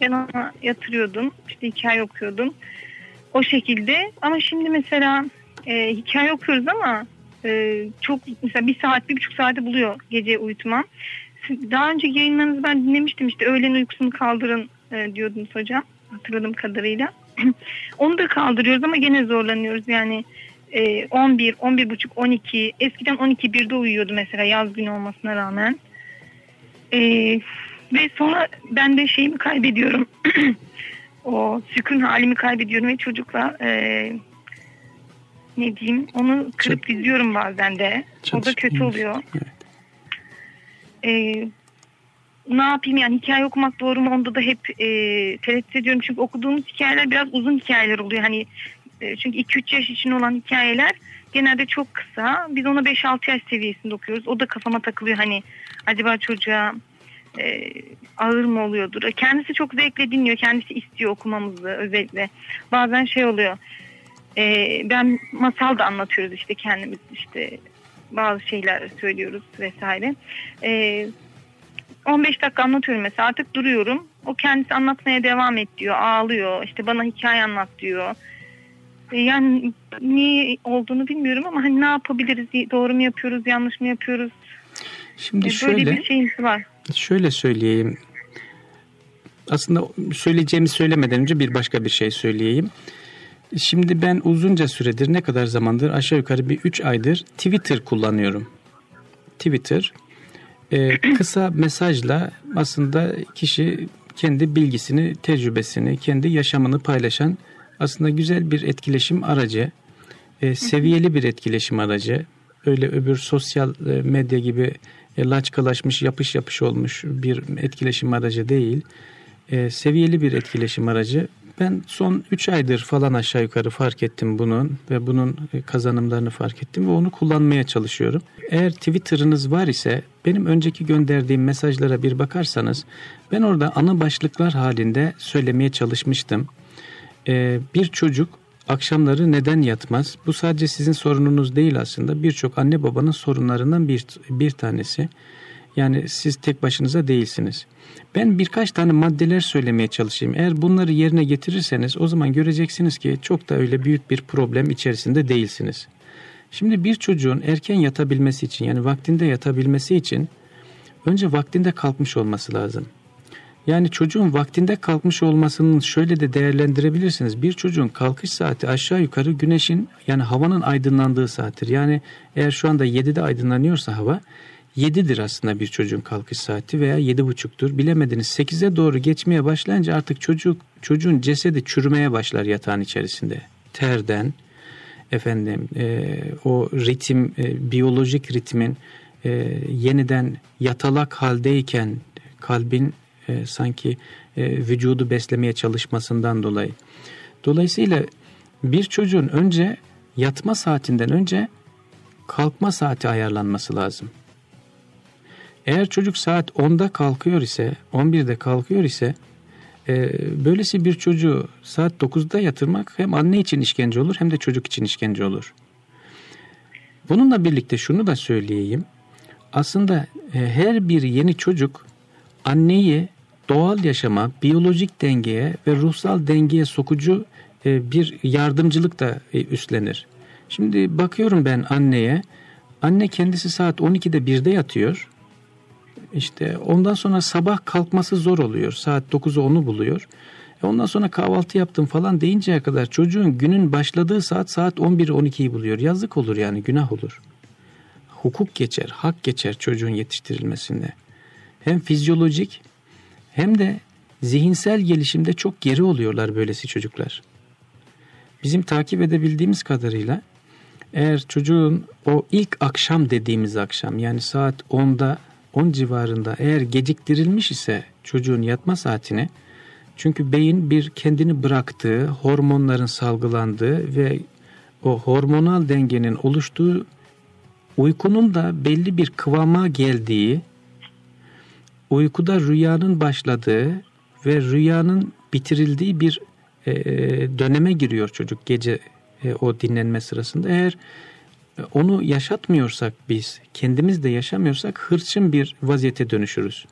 Yanına yatırıyordum. işte hikaye okuyordum. O şekilde ama şimdi mesela e, hikaye okuyoruz ama e, çok mesela bir saat bir buçuk saati buluyor gece uyutmam. daha önceki yayınlarınızı ben dinlemiştim işte öğlen uykusunu kaldırın e, diyordunuz hocam hatırladığım kadarıyla. *clears throat* Onu da kaldırıyoruz ama gene zorlanıyoruz yani e, 11, 11 buçuk, 12 eskiden 12 1'de uyuyordu mesela yaz günü olmasına rağmen. E, ve sonra ben de şeyimi kaybediyorum. *clears throat* o sükun halimi kaybediyorum ve çocukla e, ne diyeyim onu kırıp diziyorum bazen de. O da kötü oluyor. Evet. Ee, ne yapayım yani hikaye okumak doğru mu onda da hep e, tereddüt ediyorum. Çünkü okuduğumuz hikayeler biraz uzun hikayeler oluyor. Hani e, çünkü 2-3 yaş için olan hikayeler genelde çok kısa. Biz ona 5-6 yaş seviyesinde okuyoruz. O da kafama takılıyor hani acaba çocuğa e, ağır mı oluyordur. Kendisi çok zevkle dinliyor. Kendisi istiyor okumamızı özellikle. Bazen şey oluyor. E, ben masal da anlatıyoruz işte kendimiz işte bazı şeyler söylüyoruz vesaire. E, 15 dakika anlatıyorum mesela artık duruyorum. O kendisi anlatmaya devam et diyor. Ağlıyor. İşte bana hikaye anlat diyor. E, Yani niye olduğunu bilmiyorum ama hani ne yapabiliriz? Doğru mu yapıyoruz? Yanlış mı yapıyoruz? Şimdi Böyle şöyle bir şeyimiz var. Şöyle söyleyeyim. Aslında söyleyeceğimi söylemeden önce bir başka bir şey söyleyeyim. Şimdi ben uzunca süredir ne kadar zamandır aşağı yukarı bir 3 aydır Twitter kullanıyorum. Twitter e, *clears throat* kısa mesajla aslında kişi kendi bilgisini, tecrübesini, kendi yaşamını paylaşan aslında güzel bir etkileşim aracı. E, seviyeli bir etkileşim aracı. Öyle öbür sosyal e, medya gibi e, laçkalaşmış, yapış yapış olmuş bir etkileşim aracı değil. E, seviyeli bir etkileşim aracı. Ben son 3 aydır falan aşağı yukarı fark ettim bunun ve bunun e, kazanımlarını fark ettim ve onu kullanmaya çalışıyorum. Eğer Twitter'ınız var ise benim önceki gönderdiğim mesajlara bir bakarsanız ben orada ana başlıklar halinde söylemeye çalışmıştım. E, bir çocuk akşamları neden yatmaz? Bu sadece sizin sorununuz değil aslında. Birçok anne babanın sorunlarından bir, bir tanesi. Yani siz tek başınıza değilsiniz. Ben birkaç tane maddeler söylemeye çalışayım. Eğer bunları yerine getirirseniz o zaman göreceksiniz ki çok da öyle büyük bir problem içerisinde değilsiniz. Şimdi bir çocuğun erken yatabilmesi için yani vaktinde yatabilmesi için önce vaktinde kalkmış olması lazım. Yani çocuğun vaktinde kalkmış olmasının şöyle de değerlendirebilirsiniz. Bir çocuğun kalkış saati aşağı yukarı güneşin yani havanın aydınlandığı saattir. Yani eğer şu anda 7'de aydınlanıyorsa hava 7'dir aslında bir çocuğun kalkış saati veya 7.30'tur. Bilemediniz 8'e doğru geçmeye başlayınca artık çocuk çocuğun cesedi çürümeye başlar yatağın içerisinde. Terden efendim e, o ritim e, biyolojik ritmin e, yeniden yatalak haldeyken kalbin e, sanki e, vücudu beslemeye çalışmasından dolayı. Dolayısıyla bir çocuğun önce yatma saatinden önce kalkma saati ayarlanması lazım. Eğer çocuk saat 10'da kalkıyor ise, 11'de kalkıyor ise e, böylesi bir çocuğu saat 9'da yatırmak hem anne için işkence olur hem de çocuk için işkence olur. Bununla birlikte şunu da söyleyeyim. Aslında e, her bir yeni çocuk anneyi doğal yaşama, biyolojik dengeye ve ruhsal dengeye sokucu e, bir yardımcılık da e, üstlenir. Şimdi bakıyorum ben anneye. Anne kendisi saat 12'de 1'de yatıyor. İşte ondan sonra sabah kalkması zor oluyor. Saat 9'u 10'u buluyor. E ondan sonra kahvaltı yaptım falan deyinceye kadar çocuğun günün başladığı saat saat 11-12'yi buluyor. Yazık olur yani günah olur. Hukuk geçer, hak geçer çocuğun yetiştirilmesinde. Hem fizyolojik hem de zihinsel gelişimde çok geri oluyorlar böylesi çocuklar. Bizim takip edebildiğimiz kadarıyla eğer çocuğun o ilk akşam dediğimiz akşam yani saat 10'da 10 civarında eğer geciktirilmiş ise çocuğun yatma saatini çünkü beyin bir kendini bıraktığı, hormonların salgılandığı ve o hormonal dengenin oluştuğu uykunun da belli bir kıvama geldiği, uykuda rüyanın başladığı ve rüyanın bitirildiği bir e, döneme giriyor çocuk gece e, o dinlenme sırasında. Eğer onu yaşatmıyorsak biz, kendimiz de yaşamıyorsak hırçın bir vaziyete dönüşürüz.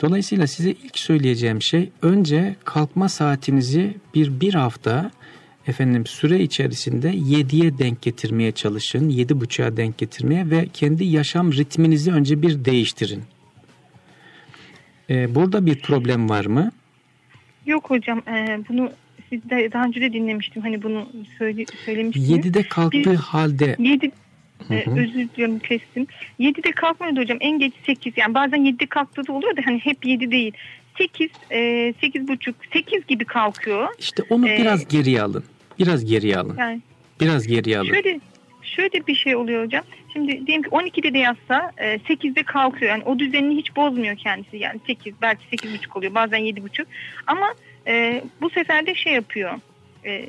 Dolayısıyla size ilk söyleyeceğim şey önce kalkma saatinizi bir bir hafta efendim süre içerisinde 7'ye denk getirmeye çalışın. 7.30'a denk getirmeye ve kendi yaşam ritminizi önce bir değiştirin. E, burada bir problem var mı? Yok hocam e, bunu siz de daha önce de dinlemiştim. Hani bunu söyle, söylemiştiniz. 7'de kalktığı Bir- halde 7 Hı e, hı. özür diliyorum kestim. 7'de kalkmıyordu hocam. En geç 8. Yani bazen 7'de kalktığı da oluyor da hani hep 7 değil. 8, e, 8 buçuk, 8 gibi kalkıyor. işte onu Ee, biraz geriye alın. Biraz geriye alın. Yani Biraz geriye alın. şöyle şöyle bir şey oluyor hocam. Şimdi diyelim ki 12'de de yatsa e, 8'de kalkıyor. Yani o düzenini hiç bozmuyor kendisi. Yani 8 belki 8 buçuk oluyor. Bazen 7 buçuk. Ama e, bu sefer de şey yapıyor. E,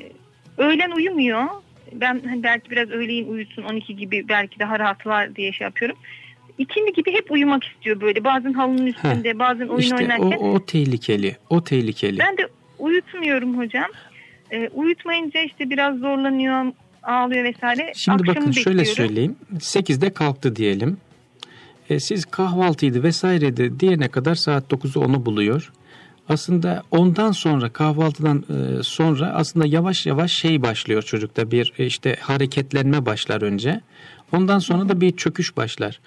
öğlen uyumuyor. Ben hani belki biraz öğleyin uyusun 12 gibi belki daha rahatlar diye şey yapıyorum. İkindi gibi hep uyumak istiyor böyle. Bazen halının üstünde, bazen oyun İşte oynarken. o, o tehlikeli. O tehlikeli. Ben de uyutmuyorum hocam. E, uyutmayınca işte biraz zorlanıyor, ağlıyor vesaire. Şimdi Akşamı bakın şöyle bekliyorum. söyleyeyim. 8'de kalktı diyelim. E, siz kahvaltıydı vesaireydi diyene kadar saat 9'u onu buluyor. Aslında ondan sonra kahvaltıdan e, sonra aslında yavaş yavaş şey başlıyor çocukta bir e, işte hareketlenme başlar önce. Ondan sonra da bir çöküş başlar.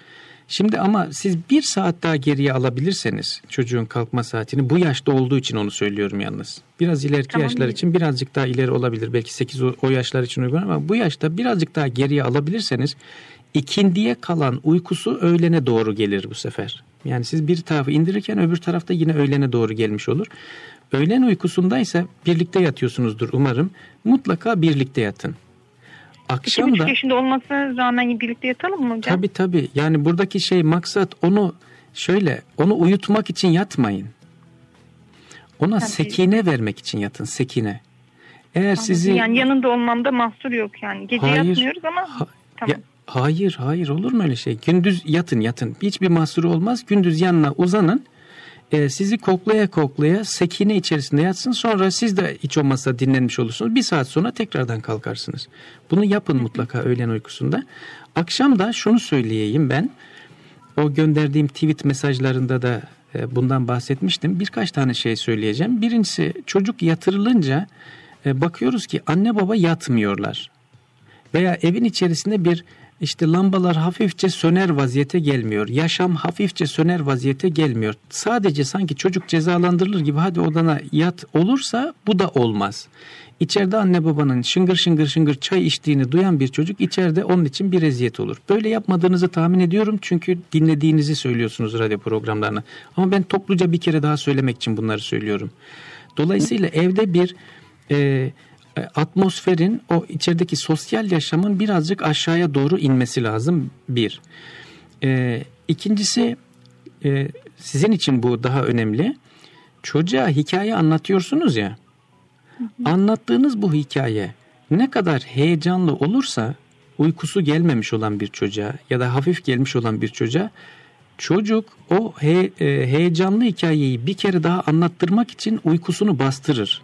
Şimdi ama siz bir saat daha geriye alabilirseniz çocuğun kalkma saatini bu yaşta olduğu için onu söylüyorum yalnız. Biraz ileriki Tamam. yaşlar için birazcık daha ileri olabilir. Belki 8 o, o yaşlar için uygun ama bu yaşta birazcık daha geriye alabilirseniz ikindiye kalan uykusu öğlene doğru gelir bu sefer. Yani siz bir tarafı indirirken öbür tarafta yine öğlene doğru gelmiş olur. Öğlen uykusundaysa birlikte yatıyorsunuzdur umarım. Mutlaka birlikte yatın. Akşam buçuk da yaşında olmasına rağmen birlikte yatalım mı hocam? tabii tabii yani buradaki şey maksat onu şöyle onu uyutmak için yatmayın. Ona Tabii. sekine vermek için yatın sekine. Eğer Anladım. sizi Yani yanında olmamda mahsur yok yani. Gece Hayır. yatmıyoruz ama Ha- tamam. Ya, hayır hayır olur mu öyle şey? Gündüz yatın yatın. Hiçbir mahsuru olmaz. Gündüz yanına uzanın. Ee, sizi koklaya koklaya sekine içerisinde yatsın. Sonra siz de hiç olmazsa dinlenmiş olursunuz. Bir saat sonra tekrardan kalkarsınız. Bunu yapın mutlaka öğlen uykusunda. Akşam da şunu söyleyeyim ben. O gönderdiğim tweet mesajlarında da e, bundan bahsetmiştim. Birkaç tane şey söyleyeceğim. Birincisi çocuk yatırılınca e, bakıyoruz ki anne baba yatmıyorlar veya evin içerisinde bir işte lambalar hafifçe söner vaziyete gelmiyor. Yaşam hafifçe söner vaziyete gelmiyor. Sadece sanki çocuk cezalandırılır gibi hadi odana yat olursa bu da olmaz. İçeride anne babanın şıngır şıngır şıngır çay içtiğini duyan bir çocuk içeride onun için bir eziyet olur. Böyle yapmadığınızı tahmin ediyorum çünkü dinlediğinizi söylüyorsunuz radyo programlarını. Ama ben topluca bir kere daha söylemek için bunları söylüyorum. Dolayısıyla evde bir e, atmosferin o içerideki sosyal yaşamın birazcık aşağıya doğru inmesi lazım bir. E, ikincisi e, sizin için bu daha önemli. Çocuğa hikaye anlatıyorsunuz ya. Anlattığınız bu hikaye ne kadar heyecanlı olursa uykusu gelmemiş olan bir çocuğa ya da hafif gelmiş olan bir çocuğa çocuk o he- e, heyecanlı hikayeyi bir kere daha anlattırmak için uykusunu bastırır.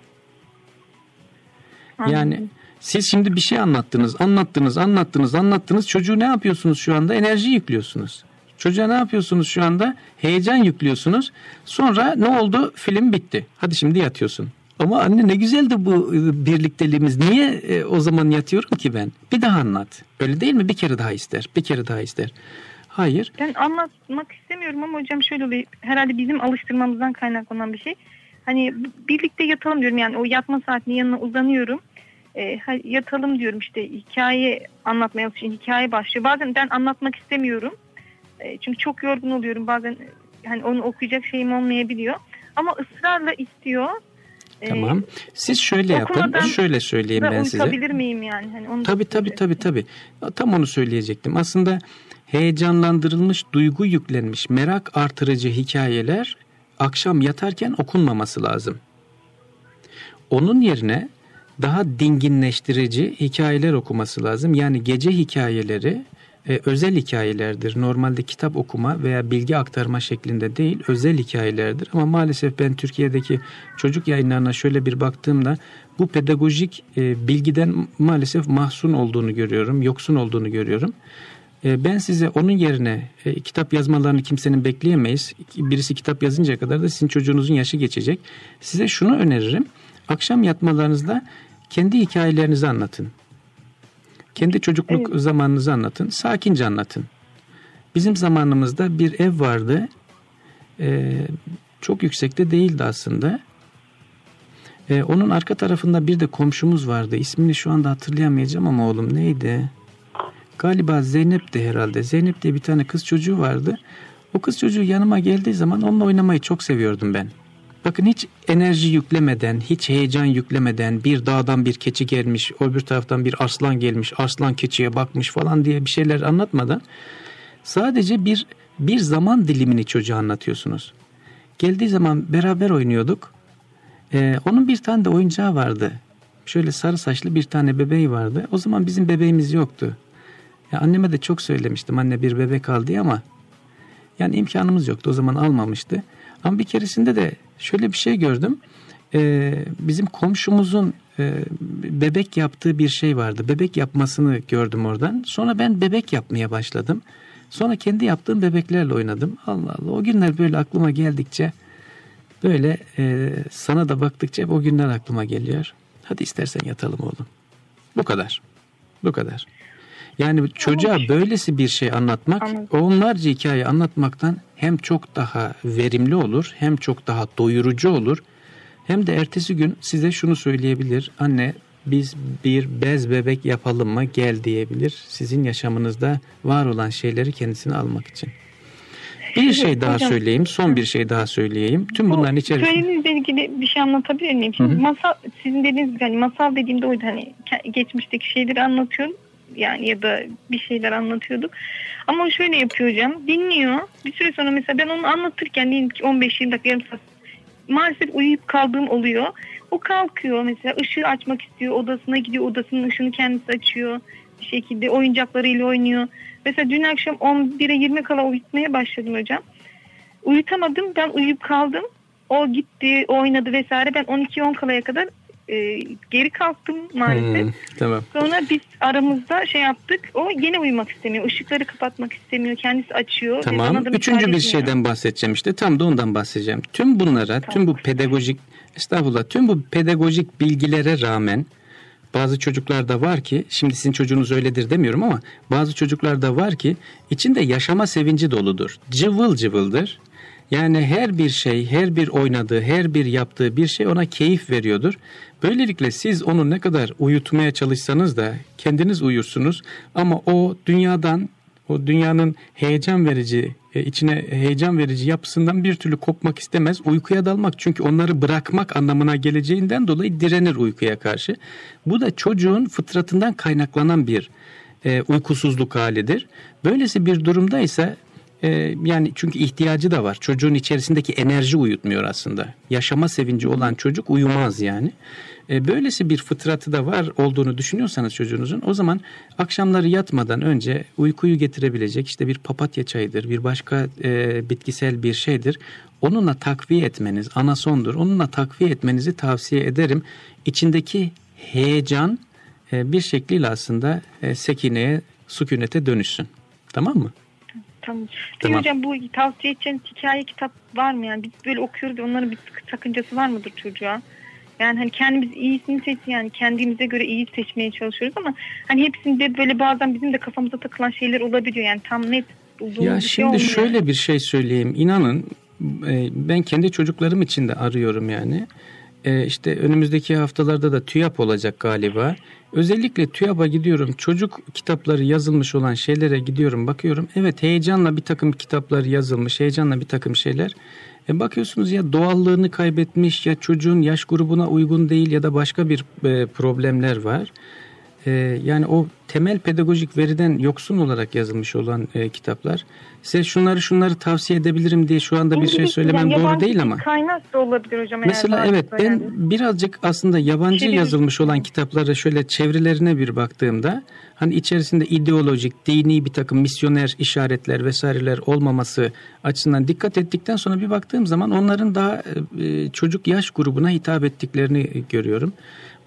Yani siz şimdi bir şey anlattınız, anlattınız, anlattınız, anlattınız. Çocuğu ne yapıyorsunuz şu anda? Enerji yüklüyorsunuz. Çocuğa ne yapıyorsunuz şu anda? Heyecan yüklüyorsunuz. Sonra ne oldu? Film bitti. Hadi şimdi yatıyorsun. Ama anne ne güzeldi bu e, birlikteliğimiz. Niye e, o zaman yatıyorum ki ben? Bir daha anlat. Öyle değil mi? Bir kere daha ister. Bir kere daha ister. Hayır. Ben anlatmak istemiyorum ama hocam şöyle oluyor. Herhalde bizim alıştırmamızdan kaynaklanan bir şey. Hani birlikte yatalım diyorum yani o yatma saatinin yanına uzanıyorum. E, ha- yatalım diyorum işte hikaye anlatmaya için hikaye başlıyor. Bazen ben anlatmak istemiyorum. E, çünkü çok yorgun oluyorum. Bazen e, hani onu okuyacak şeyim olmayabiliyor. Ama ısrarla istiyor. E, Tamam. Siz şöyle yapın. Şöyle söyleyeyim ben size. uyutabilir miyim yani? Hani onu Tabii tabii tabii tabii. Tam onu söyleyecektim. Aslında heyecanlandırılmış, duygu yüklenmiş, merak artırıcı hikayeler akşam yatarken okunmaması lazım. Onun yerine daha dinginleştirici hikayeler okuması lazım. Yani gece hikayeleri e, özel hikayelerdir. Normalde kitap okuma veya bilgi aktarma şeklinde değil, özel hikayelerdir. Ama maalesef ben Türkiye'deki çocuk yayınlarına şöyle bir baktığımda bu pedagojik e, bilgiden maalesef mahzun olduğunu görüyorum, yoksun olduğunu görüyorum. E, ben size onun yerine e, kitap yazmalarını kimsenin bekleyemeyiz. Birisi kitap yazıncaya kadar da sizin çocuğunuzun yaşı geçecek. Size şunu öneririm. Akşam yatmalarınızda kendi hikayelerinizi anlatın. Kendi çocukluk zamanınızı anlatın. Sakince anlatın. Bizim zamanımızda bir ev vardı. Ee, çok yüksekte değildi aslında. Ee, onun arka tarafında bir de komşumuz vardı. İsmini şu anda hatırlayamayacağım ama oğlum neydi? Galiba Zeynep'ti herhalde. Zeynep diye bir tane kız çocuğu vardı. O kız çocuğu yanıma geldiği zaman onunla oynamayı çok seviyordum ben. Bakın hiç enerji yüklemeden, hiç heyecan yüklemeden bir dağdan bir keçi gelmiş, öbür taraftan bir aslan gelmiş, aslan keçiye bakmış falan diye bir şeyler anlatmadan sadece bir bir zaman dilimini çocuğa anlatıyorsunuz. Geldiği zaman beraber oynuyorduk. Ee, onun bir tane de oyuncağı vardı. Şöyle sarı saçlı bir tane bebeği vardı. O zaman bizim bebeğimiz yoktu. Ya anneme de çok söylemiştim anne bir bebek al diye ama yani imkanımız yoktu. O zaman almamıştı. Ama bir keresinde de şöyle bir şey gördüm. Ee, bizim komşumuzun e, bebek yaptığı bir şey vardı. Bebek yapmasını gördüm oradan. Sonra ben bebek yapmaya başladım. Sonra kendi yaptığım bebeklerle oynadım. Allah Allah o günler böyle aklıma geldikçe böyle e, sana da baktıkça hep o günler aklıma geliyor. Hadi istersen yatalım oğlum. Bu kadar. Bu kadar. Yani çocuğa böylesi bir şey anlatmak Anladım. onlarca hikaye anlatmaktan hem çok daha verimli olur hem çok daha doyurucu olur hem de ertesi gün size şunu söyleyebilir. Anne biz bir bez bebek yapalım mı gel diyebilir. Sizin yaşamınızda var olan şeyleri kendisine almak için. Bir şey daha hocam. söyleyeyim, son bir şey daha söyleyeyim. Tüm bunların Bu içerisinde... Söylediğinizle ilgili bir şey anlatabilir miyim? Şimdi Hı hı. masal, sizin dediğiniz gibi hani masal dediğimde oydu hani geçmişteki şeyleri anlatıyorum. Yani ya da bir şeyler anlatıyorduk. Ama şöyle yapıyor hocam. Dinliyor. Bir süre sonra mesela ben onu anlatırken diyelim ki 15-20 dakika yarım saat maalesef uyuyup kaldığım oluyor. O kalkıyor mesela ışığı açmak istiyor. Odasına gidiyor. Odasının ışığını kendisi açıyor. Bir şekilde oyuncaklarıyla oynuyor. Mesela dün akşam 11'e 20 kala uyutmaya başladım hocam. Uyutamadım. Ben uyuyup kaldım. O gitti, oynadı vesaire. Ben 12-10 kalaya kadar e, geri kalktım maalesef. Hmm, tamam. Sonra biz aramızda şey yaptık. O yine uyumak istemiyor. Işıkları kapatmak istemiyor. Kendisi açıyor. Tamam. da Üçüncü bir etmiyor. şeyden bahsedeceğim işte. Tam da ondan bahsedeceğim. Tüm bunlara, tüm bu pedagojik, estağfurullah, tüm bu pedagojik bilgilere rağmen bazı çocuklarda var ki, şimdi sizin çocuğunuz öyledir demiyorum ama bazı çocuklarda var ki içinde yaşama sevinci doludur. Cıvıl cıvıldır. Yani her bir şey, her bir oynadığı, her bir yaptığı bir şey ona keyif veriyordur. Böylelikle siz onu ne kadar uyutmaya çalışsanız da kendiniz uyursunuz ama o dünyadan o dünyanın heyecan verici, e, içine heyecan verici yapısından bir türlü kopmak istemez. Uykuya dalmak çünkü onları bırakmak anlamına geleceğinden dolayı direnir uykuya karşı. Bu da çocuğun fıtratından kaynaklanan bir e, uykusuzluk halidir. Böylesi bir durumda ise e, yani çünkü ihtiyacı da var. Çocuğun içerisindeki enerji uyutmuyor aslında. Yaşama sevinci olan çocuk uyumaz yani. E, böylesi bir fıtratı da var olduğunu düşünüyorsanız çocuğunuzun o zaman akşamları yatmadan önce uykuyu getirebilecek işte bir papatya çayıdır, bir başka e, bitkisel bir şeydir. Onunla takviye etmeniz, anasondur. Onunla takviye etmenizi tavsiye ederim. İçindeki heyecan e, bir şekliyle aslında e, sekineye, sükunete dönüşsün. Tamam mı? Tamam. Tamam. hocam bu tavsiye edeceğiniz hikaye kitap var mı yani? Biz böyle okuyoruz onların bir sakıncası var mıdır çocuğa? Yani hani kendimiz iyisini seç yani kendimize göre iyi seçmeye çalışıyoruz ama hani hepsinde böyle bazen bizim de kafamıza takılan şeyler olabiliyor yani tam net bulduğumuz Ya bir şey şimdi olmuyor. şöyle bir şey söyleyeyim. İnanın e, ben kendi çocuklarım için de arıyorum yani. E, işte önümüzdeki haftalarda da TÜYAP olacak galiba. Özellikle TÜYAP'a gidiyorum. Çocuk kitapları yazılmış olan şeylere gidiyorum. Bakıyorum. Evet heyecanla bir takım kitaplar yazılmış. Heyecanla bir takım şeyler. E bakıyorsunuz ya doğallığını kaybetmiş ya çocuğun yaş grubuna uygun değil ya da başka bir e, problemler var. E, yani o temel pedagojik veriden yoksun olarak yazılmış olan e, kitaplar. Size şunları şunları tavsiye edebilirim diye şu anda bir şey söylemem yani doğru yabancı değil ama. Kaynak da olabilir hocam. Mesela evet ben yani. birazcık aslında yabancı Çeviri- yazılmış olan kitaplara şöyle çevirilerine bir baktığımda hani içerisinde ideolojik, dini bir takım misyoner işaretler vesaireler olmaması açısından dikkat ettikten sonra bir baktığım zaman onların daha e, çocuk yaş grubuna hitap ettiklerini görüyorum.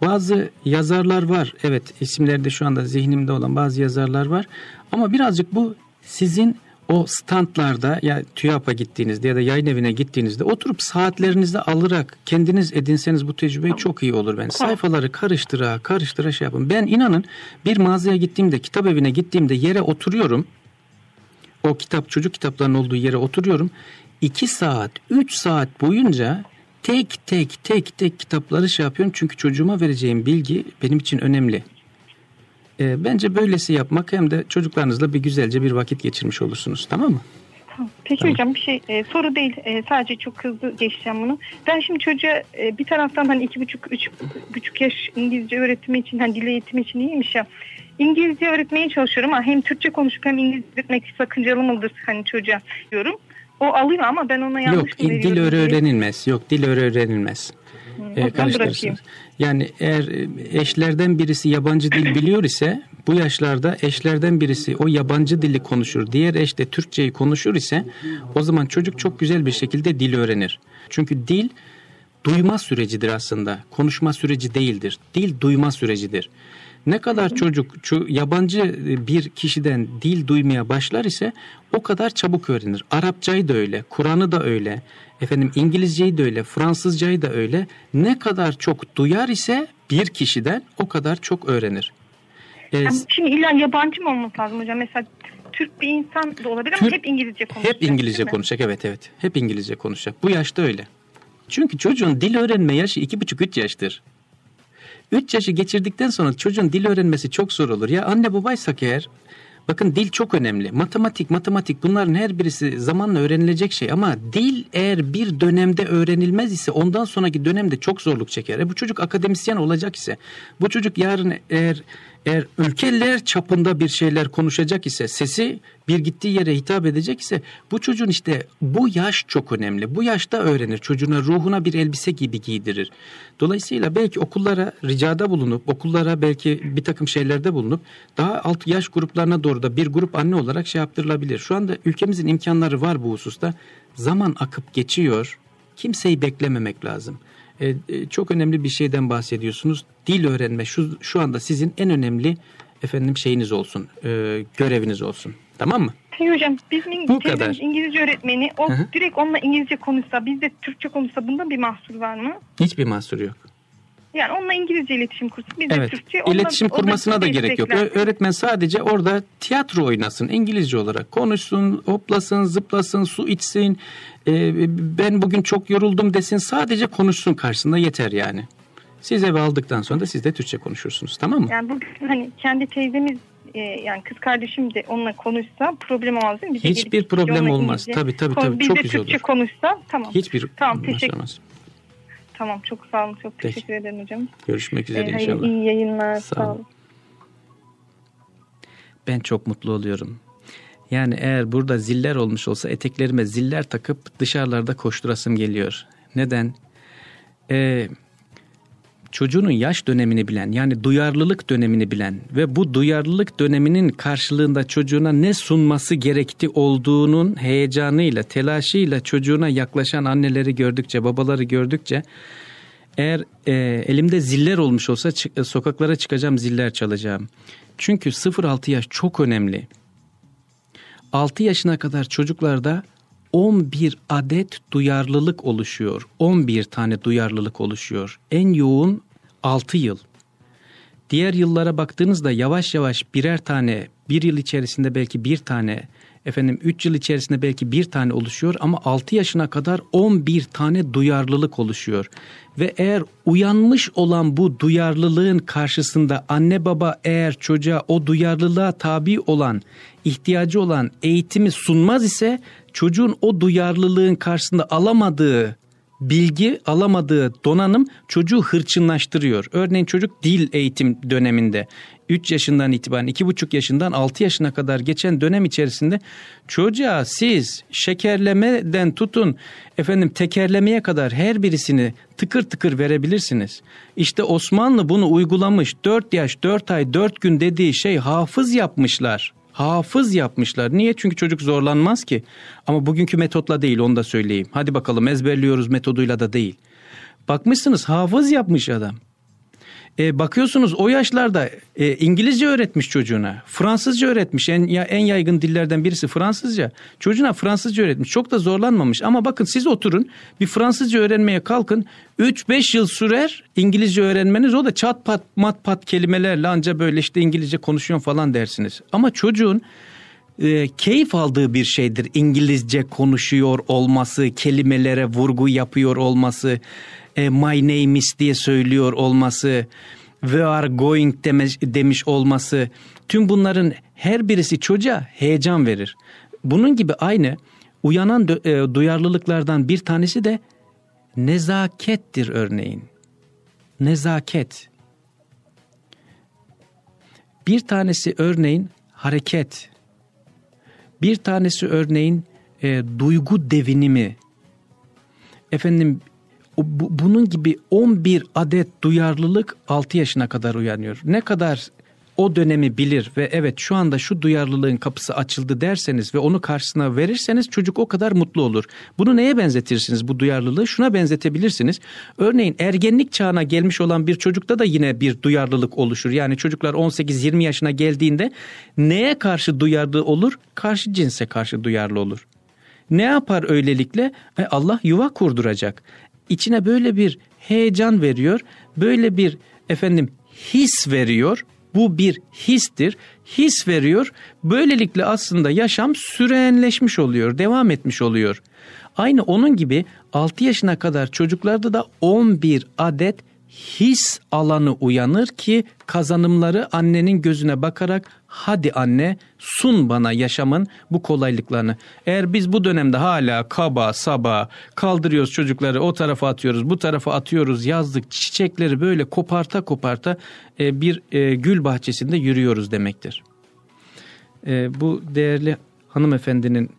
Bazı yazarlar var. Evet isimleri de şu anda zihnimde olan bazı yazarlar var. Ama birazcık bu sizin o standlarda ya TÜYAP'a gittiğinizde ya da yayın evine gittiğinizde oturup saatlerinizde alarak kendiniz edinseniz bu tecrübeyi çok iyi olur ben. Sayfaları karıştıra karıştıra şey yapın. Ben inanın bir mağazaya gittiğimde kitap evine gittiğimde yere oturuyorum. O kitap çocuk kitaplarının olduğu yere oturuyorum. 2 saat, 3 saat boyunca tek tek tek tek kitapları şey yapıyorum. Çünkü çocuğuma vereceğim bilgi benim için önemli. E, bence böylesi yapmak hem de çocuklarınızla bir güzelce bir vakit geçirmiş olursunuz. Tamam mı? Peki Tamam. hocam bir şey e, soru değil e, sadece çok hızlı geçeceğim bunu. Ben şimdi çocuğa e, bir taraftan hani iki buçuk üç buçuk yaş İngilizce öğretimi için hani dil eğitimi için iyiymiş ya. İngilizce öğretmeye çalışıyorum ama hem Türkçe konuşup hem İngilizce öğretmek sakıncalı mıdır hani çocuğa diyorum. O alıyor ama ben ona yanlış Yok mı veriyorum? dil öğrenilmez. Yok dil öğrenilmez. E, zaman karıştırırsınız. Yani eğer e, eşlerden birisi yabancı dil biliyor ise bu yaşlarda eşlerden birisi o yabancı dili konuşur. Diğer eş de Türkçeyi konuşur ise o zaman çocuk çok güzel bir şekilde dil öğrenir. Çünkü dil duyma sürecidir aslında. Konuşma süreci değildir. Dil duyma sürecidir. Ne kadar çocuk ço- yabancı bir kişiden dil duymaya başlar ise o kadar çabuk öğrenir. Arapçayı da öyle, Kur'an'ı da öyle, efendim İngilizceyi de öyle, Fransızcayı da öyle. Ne kadar çok duyar ise bir kişiden o kadar çok öğrenir. E, Yani şimdi illa yabancı mı olması lazım hocam? Mesela Türk bir insan da olabilir ama Türk- hep İngilizce konuşacak. Hep İngilizce konuşacak evet evet. Hep İngilizce konuşacak. Bu yaşta öyle. Çünkü çocuğun dil öğrenme yaşı iki buçuk üç yaştır. Üç yaşı geçirdikten sonra çocuğun dil öğrenmesi çok zor olur. Ya anne babaysak eğer bakın dil çok önemli. Matematik matematik bunların her birisi zamanla öğrenilecek şey ama dil eğer bir dönemde öğrenilmez ise ondan sonraki dönemde çok zorluk çeker. E bu çocuk akademisyen olacak ise bu çocuk yarın eğer eğer ülkeler çapında bir şeyler konuşacak ise sesi bir gittiği yere hitap edecek ise bu çocuğun işte bu yaş çok önemli. Bu yaşta öğrenir. Çocuğuna ruhuna bir elbise gibi giydirir. Dolayısıyla belki okullara ricada bulunup okullara belki bir takım şeylerde bulunup daha alt yaş gruplarına doğru da bir grup anne olarak şey yaptırılabilir. Şu anda ülkemizin imkanları var bu hususta. Zaman akıp geçiyor. Kimseyi beklememek lazım. E, e, çok önemli bir şeyden bahsediyorsunuz. Dil öğrenme şu şu anda sizin en önemli efendim şeyiniz olsun. e, göreviniz olsun. Tamam mı? Hey hocam bizim Bu kadar. İngilizce öğretmeni o Hı hı. direkt onunla İngilizce konuşsa biz de Türkçe konuşsa bunda bir mahsur var mı? Hiçbir mahsur yok. Yani onunla İngilizce iletişim kursun. Biz Evet. de Türkçe. onunla- İletişim kurmasına da gerek yok. Öğretmen sadece orada tiyatro oynasın İngilizce olarak. Konuşsun, hoplasın, zıplasın, su içsin. Ee, ben bugün çok yoruldum desin. Sadece konuşsun karşısında yeter yani. Siz eve aldıktan sonra da siz de Türkçe konuşursunuz. Tamam mı? Yani bugün hani kendi teyzemiz e, yani kız kardeşim de onunla konuşsa problem olmaz değil mi? Bize Hiçbir gelip problem olmaz. Tabii, tabii, tabii. Biz Çok de güzel Türkçe olur. konuşsa tamam. Hiçbir Tamam, teşekkür- Tamam çok sağ olun. Çok Peki. teşekkür ederim hocam. Görüşmek üzere E, hayır, inşallah. iyi yayınlar. Sağ Sağ olun. Ben çok mutlu oluyorum. Yani eğer burada ziller olmuş olsa eteklerime ziller takıp dışarılarda koşturasım geliyor. Neden? Ee, çocuğunun yaş dönemini bilen yani duyarlılık dönemini bilen ve bu duyarlılık döneminin karşılığında çocuğuna ne sunması gerekti olduğunun heyecanıyla, telaşıyla çocuğuna yaklaşan anneleri gördükçe, babaları gördükçe eğer e, elimde ziller olmuş olsa çık- e, sokaklara çıkacağım ziller çalacağım. Çünkü 0-6 yaş çok önemli. 6 yaşına kadar çocuklarda 11 adet duyarlılık oluşuyor. 11 tane duyarlılık oluşuyor. En yoğun 6 yıl. Diğer yıllara baktığınızda yavaş yavaş birer tane, bir yıl içerisinde belki bir tane, efendim 3 yıl içerisinde belki bir tane oluşuyor ama 6 yaşına kadar 11 tane duyarlılık oluşuyor. Ve eğer uyanmış olan bu duyarlılığın karşısında anne baba eğer çocuğa o duyarlılığa tabi olan, ihtiyacı olan eğitimi sunmaz ise çocuğun o duyarlılığın karşısında alamadığı bilgi alamadığı donanım çocuğu hırçınlaştırıyor. Örneğin çocuk dil eğitim döneminde 3 yaşından itibaren 2,5 yaşından 6 yaşına kadar geçen dönem içerisinde çocuğa siz şekerlemeden tutun efendim tekerlemeye kadar her birisini tıkır tıkır verebilirsiniz. İşte Osmanlı bunu uygulamış 4 yaş 4 ay 4 gün dediği şey hafız yapmışlar. Hafız yapmışlar. Niye? Çünkü çocuk zorlanmaz ki. Ama bugünkü metotla değil onu da söyleyeyim. Hadi bakalım ezberliyoruz metoduyla da değil. Bakmışsınız hafız yapmış adam. E, bakıyorsunuz o yaşlarda e, İngilizce öğretmiş çocuğuna. Fransızca öğretmiş. En, ya, en yaygın dillerden birisi Fransızca. Çocuğuna Fransızca öğretmiş. Çok da zorlanmamış. Ama bakın siz oturun bir Fransızca öğrenmeye kalkın. 3-5 yıl sürer İngilizce öğrenmeniz. O da çat pat mat pat kelimelerle anca böyle işte İngilizce konuşuyor falan dersiniz. Ama çocuğun e, keyif aldığı bir şeydir. İngilizce konuşuyor olması, kelimelere vurgu yapıyor olması, e, my name is diye söylüyor olması, we are going demiş, demiş olması. Tüm bunların her birisi çocuğa heyecan verir. Bunun gibi aynı uyanan e, duyarlılıklardan bir tanesi de nezakettir örneğin. Nezaket. Bir tanesi örneğin hareket. Bir tanesi örneğin e, duygu devinimi. Efendim bu, bunun gibi 11 adet duyarlılık 6 yaşına kadar uyanıyor. Ne kadar o dönemi bilir ve evet şu anda şu duyarlılığın kapısı açıldı derseniz ve onu karşısına verirseniz çocuk o kadar mutlu olur. Bunu neye benzetirsiniz bu duyarlılığı? Şuna benzetebilirsiniz. Örneğin ergenlik çağına gelmiş olan bir çocukta da yine bir duyarlılık oluşur. Yani çocuklar 18-20 yaşına geldiğinde neye karşı duyarlı olur? Karşı cinse karşı duyarlı olur. Ne yapar öylelikle? E Allah yuva kurduracak. İçine böyle bir heyecan veriyor, böyle bir efendim his veriyor bu bir histir. His veriyor. Böylelikle aslında yaşam sürenleşmiş oluyor, devam etmiş oluyor. Aynı onun gibi 6 yaşına kadar çocuklarda da 11 adet his alanı uyanır ki kazanımları annenin gözüne bakarak hadi anne sun bana yaşamın bu kolaylıklarını. Eğer biz bu dönemde hala kaba saba kaldırıyoruz çocukları o tarafa atıyoruz bu tarafa atıyoruz yazdık çiçekleri böyle koparta koparta e, bir e, gül bahçesinde yürüyoruz demektir. E, bu değerli hanımefendinin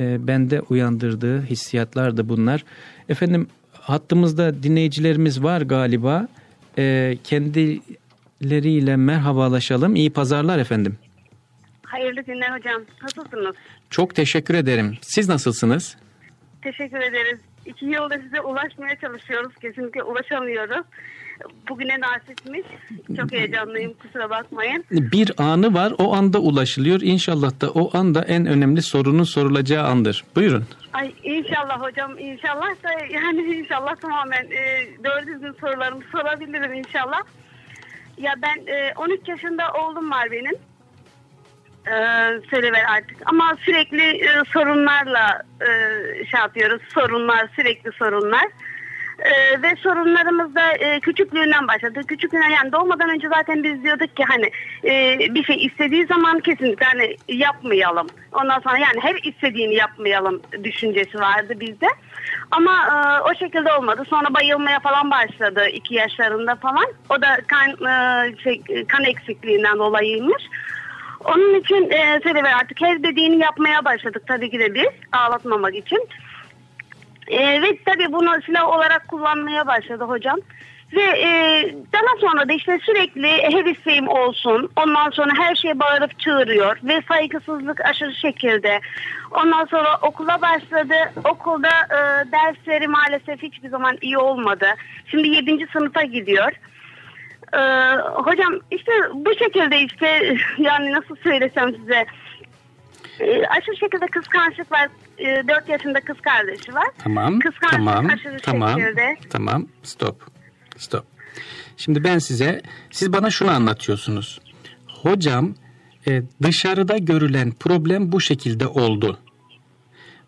bende uyandırdığı hissiyatlar da bunlar. Efendim hattımızda dinleyicilerimiz var galiba. E, kendileriyle merhabalaşalım. İyi pazarlar efendim. Hayırlı günler hocam. Nasılsınız? Çok teşekkür ederim. Siz nasılsınız? Teşekkür ederiz. İki yılda size ulaşmaya çalışıyoruz. Kesinlikle ulaşamıyoruz bugüne nasipmiş. Çok heyecanlıyım kusura bakmayın. Bir anı var o anda ulaşılıyor. İnşallah da o anda en önemli sorunun sorulacağı andır. Buyurun. Ay inşallah hocam inşallah da yani inşallah tamamen e, doğru düzgün sorularımı sorabilirim inşallah. Ya ben e, 13 yaşında oğlum var benim. E, söylever artık ama sürekli e, sorunlarla e, şey yapıyoruz sorunlar sürekli sorunlar. Ee, ve sorunlarımız da e, küçüklüğünden başladı. Küçüklüğünden yani doğmadan önce zaten biz diyorduk ki hani e, bir şey istediği zaman kesinlikle hani yapmayalım. Ondan sonra yani hep istediğini yapmayalım düşüncesi vardı bizde. Ama e, o şekilde olmadı. Sonra bayılmaya falan başladı iki yaşlarında falan. O da kan e, şey, kan eksikliğinden dolayıymış. Onun için e, artık her dediğini yapmaya başladık tabii ki de biz ağlatmamak için. E, ve tabii bunu silah olarak kullanmaya başladı hocam. Ve e, daha sonra da işte sürekli her isteğim olsun. Ondan sonra her şeye bağırıp çığırıyor. Ve saygısızlık aşırı şekilde. Ondan sonra okula başladı. Okulda e, dersleri maalesef hiçbir zaman iyi olmadı. Şimdi 7. sınıfa gidiyor. E, hocam işte bu şekilde işte *laughs* yani nasıl söylesem size e, aşırı şekilde kıskançlık var. E, 4 yaşında kız kardeşi var. Tamam. Kıskançlık tamam. aşırı tamam. şekilde. Tamam. Stop. Stop. Şimdi ben size siz bana şunu anlatıyorsunuz. Hocam e, dışarıda görülen problem bu şekilde oldu.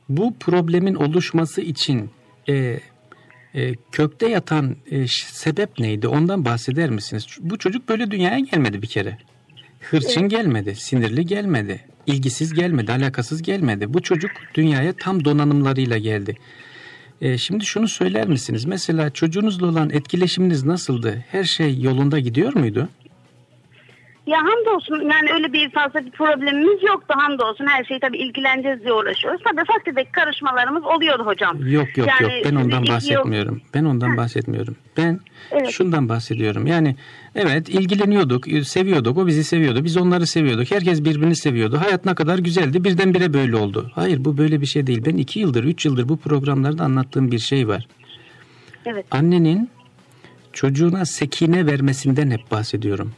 Bu problemin oluşması için e, e, kökte yatan e, sebep neydi? Ondan bahseder misiniz? Bu çocuk böyle dünyaya gelmedi bir kere. Hırçın evet. gelmedi, sinirli gelmedi, ilgisiz gelmedi, alakasız gelmedi. Bu çocuk dünyaya tam donanımlarıyla geldi. E, şimdi şunu söyler misiniz? Mesela çocuğunuzla olan etkileşiminiz nasıldı? Her şey yolunda gidiyor muydu? Ya hamdolsun yani öyle bir fazla bir problemimiz yoktu hamdolsun. Her şeyi tabii ilgileneceğiz diye uğraşıyoruz. Tabii ufak tefek karışmalarımız oluyordu hocam. Yok yok yani yok ben ondan bahsetmiyorum. Yıl... Ben ondan bahsetmiyorum. Ben evet. şundan bahsediyorum. Yani evet ilgileniyorduk, seviyorduk. O bizi seviyordu. Biz onları seviyorduk. Herkes birbirini seviyordu. Hayat ne kadar güzeldi. Birdenbire böyle oldu. Hayır bu böyle bir şey değil. Ben iki yıldır, üç yıldır bu programlarda anlattığım bir şey var. Evet. Annenin çocuğuna sekine vermesinden hep bahsediyorum.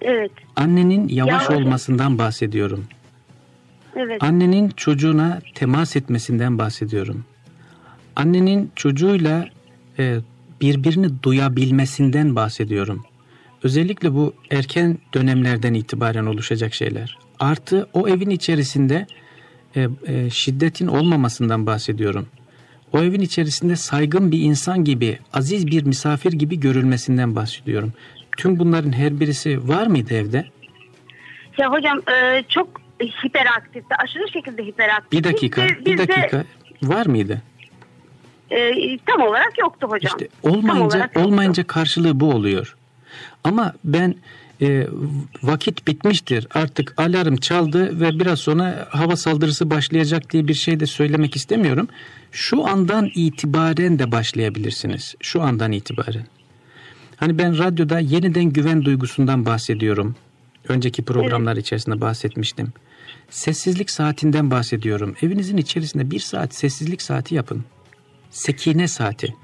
Evet. Annenin yavaş ya, olmasından bahsediyorum. Evet. Annenin çocuğuna temas etmesinden bahsediyorum. Annenin çocuğuyla e, birbirini duyabilmesinden bahsediyorum. Özellikle bu erken dönemlerden itibaren oluşacak şeyler. Artı o evin içerisinde e, e, şiddetin olmamasından bahsediyorum. O evin içerisinde saygın bir insan gibi, aziz bir misafir gibi görülmesinden bahsediyorum. Tüm bunların her birisi var mıydı evde? Ya hocam e, çok hiperaktifti. Aşırı şekilde hiperaktifti. Bir dakika, bir biz de, dakika. Var mıydı? E, tam olarak yoktu hocam. İşte olmayınca olmayınca karşılığı bu oluyor. Ama ben e, vakit bitmiştir. Artık alarm çaldı ve biraz sonra hava saldırısı başlayacak diye bir şey de söylemek istemiyorum. Şu andan itibaren de başlayabilirsiniz. Şu andan itibaren. Hani ben radyoda yeniden güven duygusundan bahsediyorum. Önceki programlar içerisinde bahsetmiştim. Sessizlik saatinden bahsediyorum. Evinizin içerisinde bir saat sessizlik saati yapın. Sekine saati.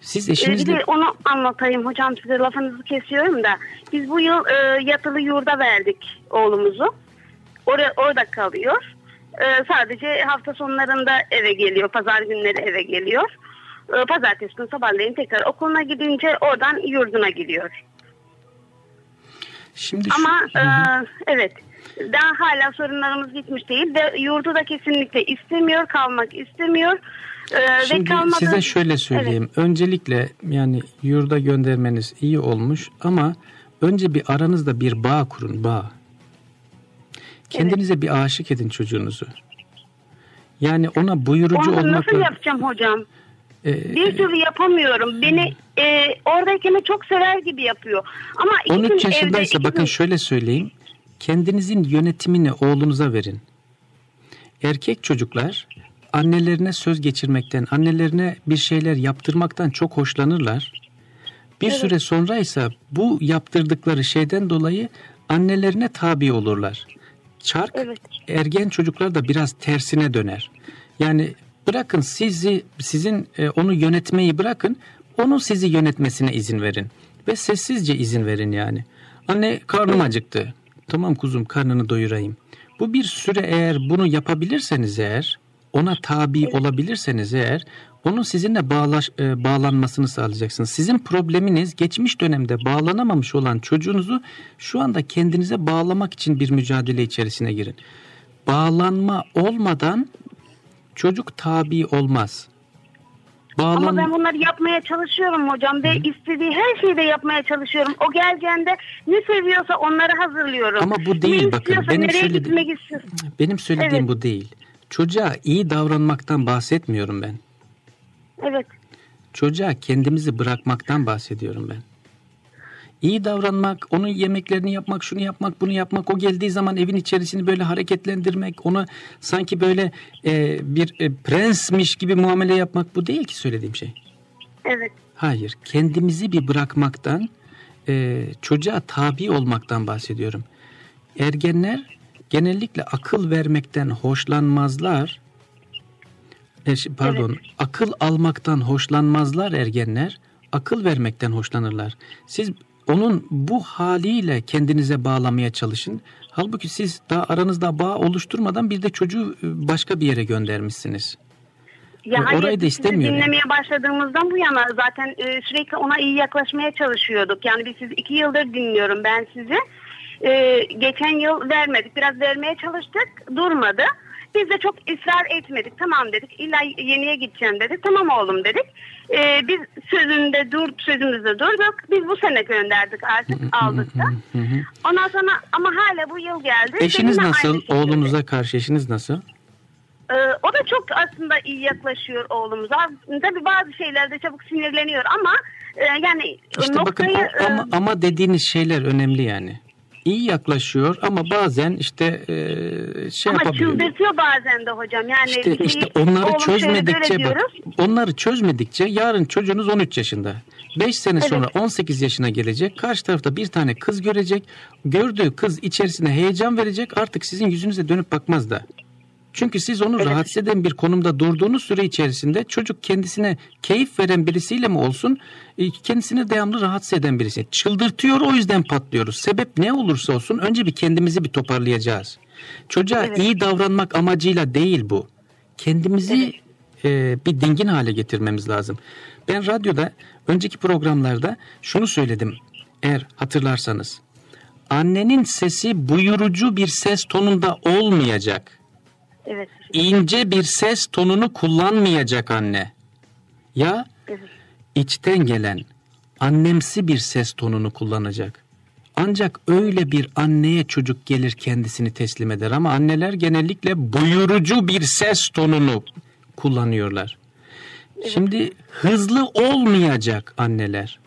Siz Ee, Bir eşinizle... onu anlatayım hocam size lafınızı kesiyorum da. Biz bu yıl e, yatılı yurda verdik oğlumuzu. Oraya, orada kalıyor. E, sadece hafta sonlarında eve geliyor. Pazar günleri eve geliyor. E, pazartesi günü sabahleyin tekrar okuluna gidince oradan yurduna gidiyor. Şimdi şu- Ama e, evet daha hala sorunlarımız gitmiş değil ve yurdu da kesinlikle istemiyor kalmak istemiyor. E, ve Şimdi kalmadı. size şöyle söyleyeyim. Öncelikle yani yurda göndermeniz iyi olmuş ama önce bir aranızda bir bağ kurun, bağ. Kendinize bir aşık edin çocuğunuzu. Yani ona buyurucu Onu olmakla... nasıl yapacağım hocam? e, Bir türlü yapamıyorum. Beni e, oradakini çok sever gibi yapıyor. Ama iki 13 gün yaşındaysa evde, bakın gün- şöyle söyleyeyim. Kendinizin yönetimini oğlunuza verin. Erkek çocuklar annelerine söz geçirmekten, annelerine bir şeyler yaptırmaktan çok hoşlanırlar. Bir süre sonra ise bu yaptırdıkları şeyden dolayı annelerine tabi olurlar. Çark Evet. ergen çocuklar da biraz tersine döner. Yani bırakın sizi sizin e, onu yönetmeyi bırakın, onun sizi yönetmesine izin verin ve sessizce izin verin yani. Anne karnım acıktı. Tamam kuzum karnını doyurayım. Bu bir süre eğer bunu yapabilirseniz eğer, ona tabi olabilirseniz eğer, onun sizinle bağlaş, e, bağlanmasını sağlayacaksınız. Sizin probleminiz geçmiş dönemde bağlanamamış olan çocuğunuzu şu anda kendinize bağlamak için bir mücadele içerisine girin. Bağlanma olmadan çocuk tabi olmaz. Bağlan... Ama ben bunları yapmaya çalışıyorum hocam ve istediği her şeyi de yapmaya çalışıyorum. O geleceğinde ne seviyorsa onları hazırlıyorum. Ama bu değil ne bakın, benim nereye söylediğim- gitmek istiyorsa. Benim söylediğim Evet. bu değil. Çocuğa iyi davranmaktan bahsetmiyorum ben. Evet. Çocuğa kendimizi bırakmaktan bahsediyorum ben. İyi davranmak, onun yemeklerini yapmak, şunu yapmak, bunu yapmak, o geldiği zaman evin içerisini böyle hareketlendirmek, ona sanki böyle e, bir e, prensmiş gibi muamele yapmak bu değil ki söylediğim şey. Evet. Hayır, kendimizi bir bırakmaktan, e, çocuğa tabi olmaktan bahsediyorum. Ergenler genellikle akıl vermekten hoşlanmazlar. E, pardon, akıl almaktan hoşlanmazlar ergenler. Akıl vermekten hoşlanırlar. Siz onun bu haliyle kendinize bağlamaya çalışın. Halbuki siz daha aranızda bağ oluşturmadan bir de çocuğu e, başka bir yere göndermişsiniz. Ya Orayı hayır, da istemiyor yani. dinlemeye başladığımızdan bu yana zaten e, sürekli ona iyi yaklaşmaya çalışıyorduk. Yani biz sizi iki yıldır dinliyorum ben sizi. E, geçen yıl vermedik. Biraz vermeye çalıştık. Durmadı. Biz de çok ısrar etmedik. Tamam dedik. İlla yeniye gideceğim dedik. Tamam oğlum dedik. E, biz sözünde dur, sözümüzde durduk. Biz bu sene gönderdik artık aldık da. Ondan sonra ama hala bu yıl geldi. Eşiniz Benimle nasıl? Oğlunuza karşı eşiniz nasıl? Ee, o da çok aslında iyi yaklaşıyor oğlumuza. Tabii bazı şeylerde çabuk sinirleniyor ama e, yani İşte bakın noktayı o ama, e, ama dediğiniz şeyler önemli yani. İyi yaklaşıyor ama bazen işte e, şey ama yapabiliyor. çıldırtıyor bazen de hocam. Yani İşte, bir işte onları çözmedikçe bak, onları çözmedikçe yarın çocuğunuz 13 yaşında. 5 sene Evet. sonra 18 yaşına gelecek. Karşı tarafta bir tane kız görecek. Gördüğü kız içerisine heyecan verecek. Artık sizin yüzünüze dönüp bakmaz da. Çünkü siz onu rahatsız eden bir konumda durduğunuz süre içerisinde çocuk kendisine keyif veren birisiyle mi olsun e, kendisini devamlı rahatsız eden birisi. Çıldırtıyor o yüzden patlıyoruz. Sebep ne olursa olsun önce bir kendimizi bir toparlayacağız. Çocuğa Evet. iyi davranmak amacıyla değil bu. Kendimizi e, bir dingin hale getirmemiz lazım. Ben radyoda önceki programlarda şunu söyledim eğer hatırlarsanız. Annenin sesi buyurucu bir ses tonunda olmayacak. Evet. İnce bir ses tonunu kullanmayacak anne. Ya Evet. içten gelen annemsi bir ses tonunu kullanacak. Ancak öyle bir anneye çocuk gelir kendisini teslim eder ama anneler genellikle buyurucu bir ses tonunu kullanıyorlar. Şimdi hızlı olmayacak anneler.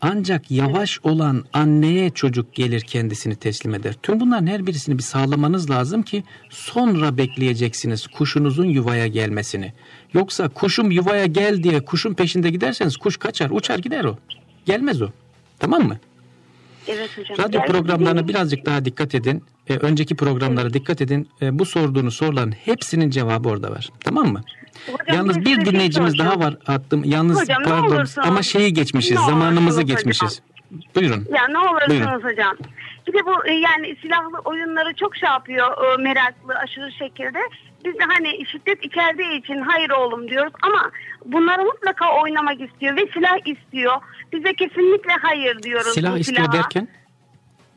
Ancak yavaş olan anneye çocuk gelir kendisini teslim eder. Tüm bunların her birisini bir sağlamanız lazım ki sonra bekleyeceksiniz kuşunuzun yuvaya gelmesini. Yoksa kuşum yuvaya gel diye kuşun peşinde giderseniz kuş kaçar, uçar gider o. Gelmez o. Tamam mı? Evet hocam. Radyo Yani programlarına gibi- birazcık daha dikkat edin. Ee, önceki programlara dikkat edin. Ee, bu sorduğunuz soruların hepsinin cevabı orada var. Tamam mı? Hocam, Yalnız bir şey dinleyicimiz daha var attım. Yalnız Hocam, pardon ama şeyi geçmişiz. ne zamanımızı geçmişiz. Buyurun. Ya ne olursunuz Buyurun. hocam. Bir de bu e, yani silahlı oyunları çok şey yapıyor e, meraklı aşırı şekilde. Biz de hani şiddet içerdiği için hayır oğlum diyoruz ama bunları mutlaka oynamak istiyor ve silah istiyor. Bize kesinlikle hayır diyoruz. Silah istiyor silaha. derken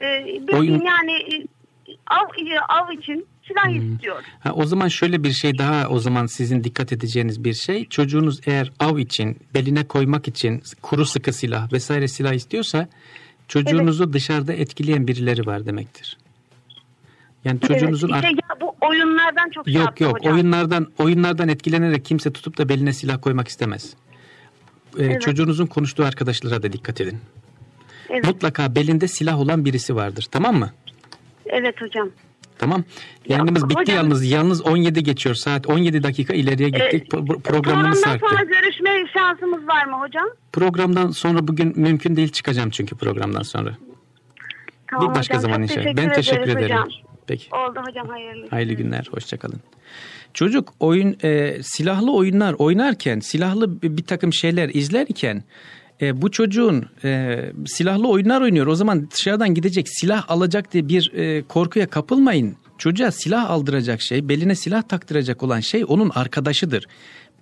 E, bir Oyun- yani e, av, av için silah Hmm. istiyor. ha, o zaman şöyle bir şey daha o zaman sizin dikkat edeceğiniz bir şey. Çocuğunuz eğer av için, beline koymak için kuru sıkı silah vesaire silah istiyorsa çocuğunuzu dışarıda etkileyen birileri var demektir. Yani çocuğunuzun evet, ar- işte ya bu oyunlardan çok şey Yok yok hocam. oyunlardan oyunlardan etkilenerek kimse tutup da beline silah koymak istemez. Ee, Evet. Çocuğunuzun konuştuğu arkadaşlara da dikkat edin. Evet, Mutlaka belinde silah olan birisi vardır. Tamam mı? evet hocam. Tamam. Yayınımız bitti hocam- yalnız. Yalnız 17 geçiyor. Saat 17 dakika ileriye gittik. Ee, Pro- pro- Programımız Programdan sarktı. sonra görüşme şansımız var mı hocam? Programdan sonra bugün mümkün değil çıkacağım çünkü programdan sonra. Tamam bir başka hocam, zaman inşallah. Ben teşekkür ederiz ederim. Hocam. Peki. Oldu hocam hayırlı. Hayırlı günler, hoşçakalın. Çocuk oyun e, silahlı oyunlar oynarken, silahlı bir, bir takım şeyler izlerken e, bu çocuğun e, silahlı oyunlar oynuyor. O zaman dışarıdan gidecek silah alacak diye bir e, korkuya kapılmayın. Çocuğa silah aldıracak şey, beline silah taktıracak olan şey onun arkadaşıdır.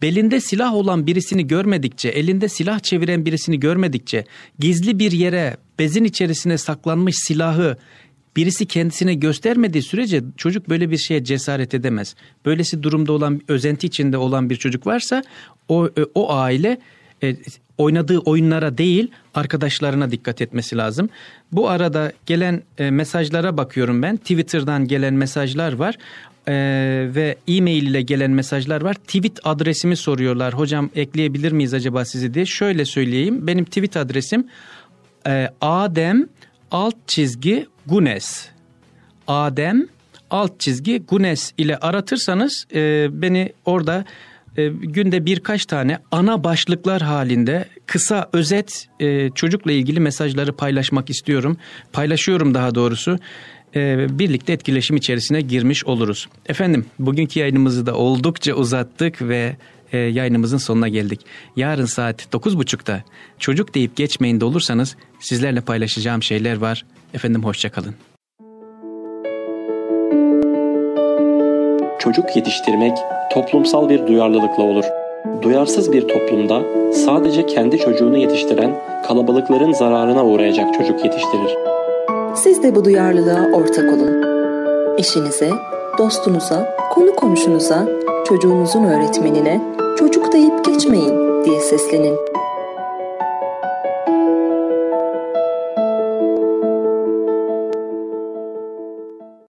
Belinde silah olan birisini görmedikçe, elinde silah çeviren birisini görmedikçe, gizli bir yere, bezin içerisine saklanmış silahı birisi kendisine göstermediği sürece çocuk böyle bir şeye cesaret edemez. Böylesi durumda olan, özenti içinde olan bir çocuk varsa o, e, o aile e, oynadığı oyunlara değil arkadaşlarına dikkat etmesi lazım. Bu arada gelen e, mesajlara bakıyorum ben. Twitter'dan gelen mesajlar var. E, ve e-mail ile gelen mesajlar var. Tweet adresimi soruyorlar. Hocam ekleyebilir miyiz acaba sizi diye. Şöyle söyleyeyim. Benim tweet adresim e, Adem alt çizgi Gunes. Adem alt çizgi Gunes ile aratırsanız e, beni orada e, günde birkaç tane ana başlıklar halinde kısa özet e, çocukla ilgili mesajları paylaşmak istiyorum. Paylaşıyorum daha doğrusu. E, birlikte etkileşim içerisine girmiş oluruz. Efendim bugünkü yayınımızı da oldukça uzattık ve e, yayınımızın sonuna geldik. Yarın saat 9.30'da çocuk deyip geçmeyin de olursanız sizlerle paylaşacağım şeyler var. Efendim hoşçakalın. Çocuk yetiştirmek toplumsal bir duyarlılıkla olur. Duyarsız bir toplumda sadece kendi çocuğunu yetiştiren kalabalıkların zararına uğrayacak çocuk yetiştirir. Siz de bu duyarlılığa ortak olun. Eşinize, dostunuza, konu komşunuza, çocuğunuzun öğretmenine çocuk deyip geçmeyin diye seslenin.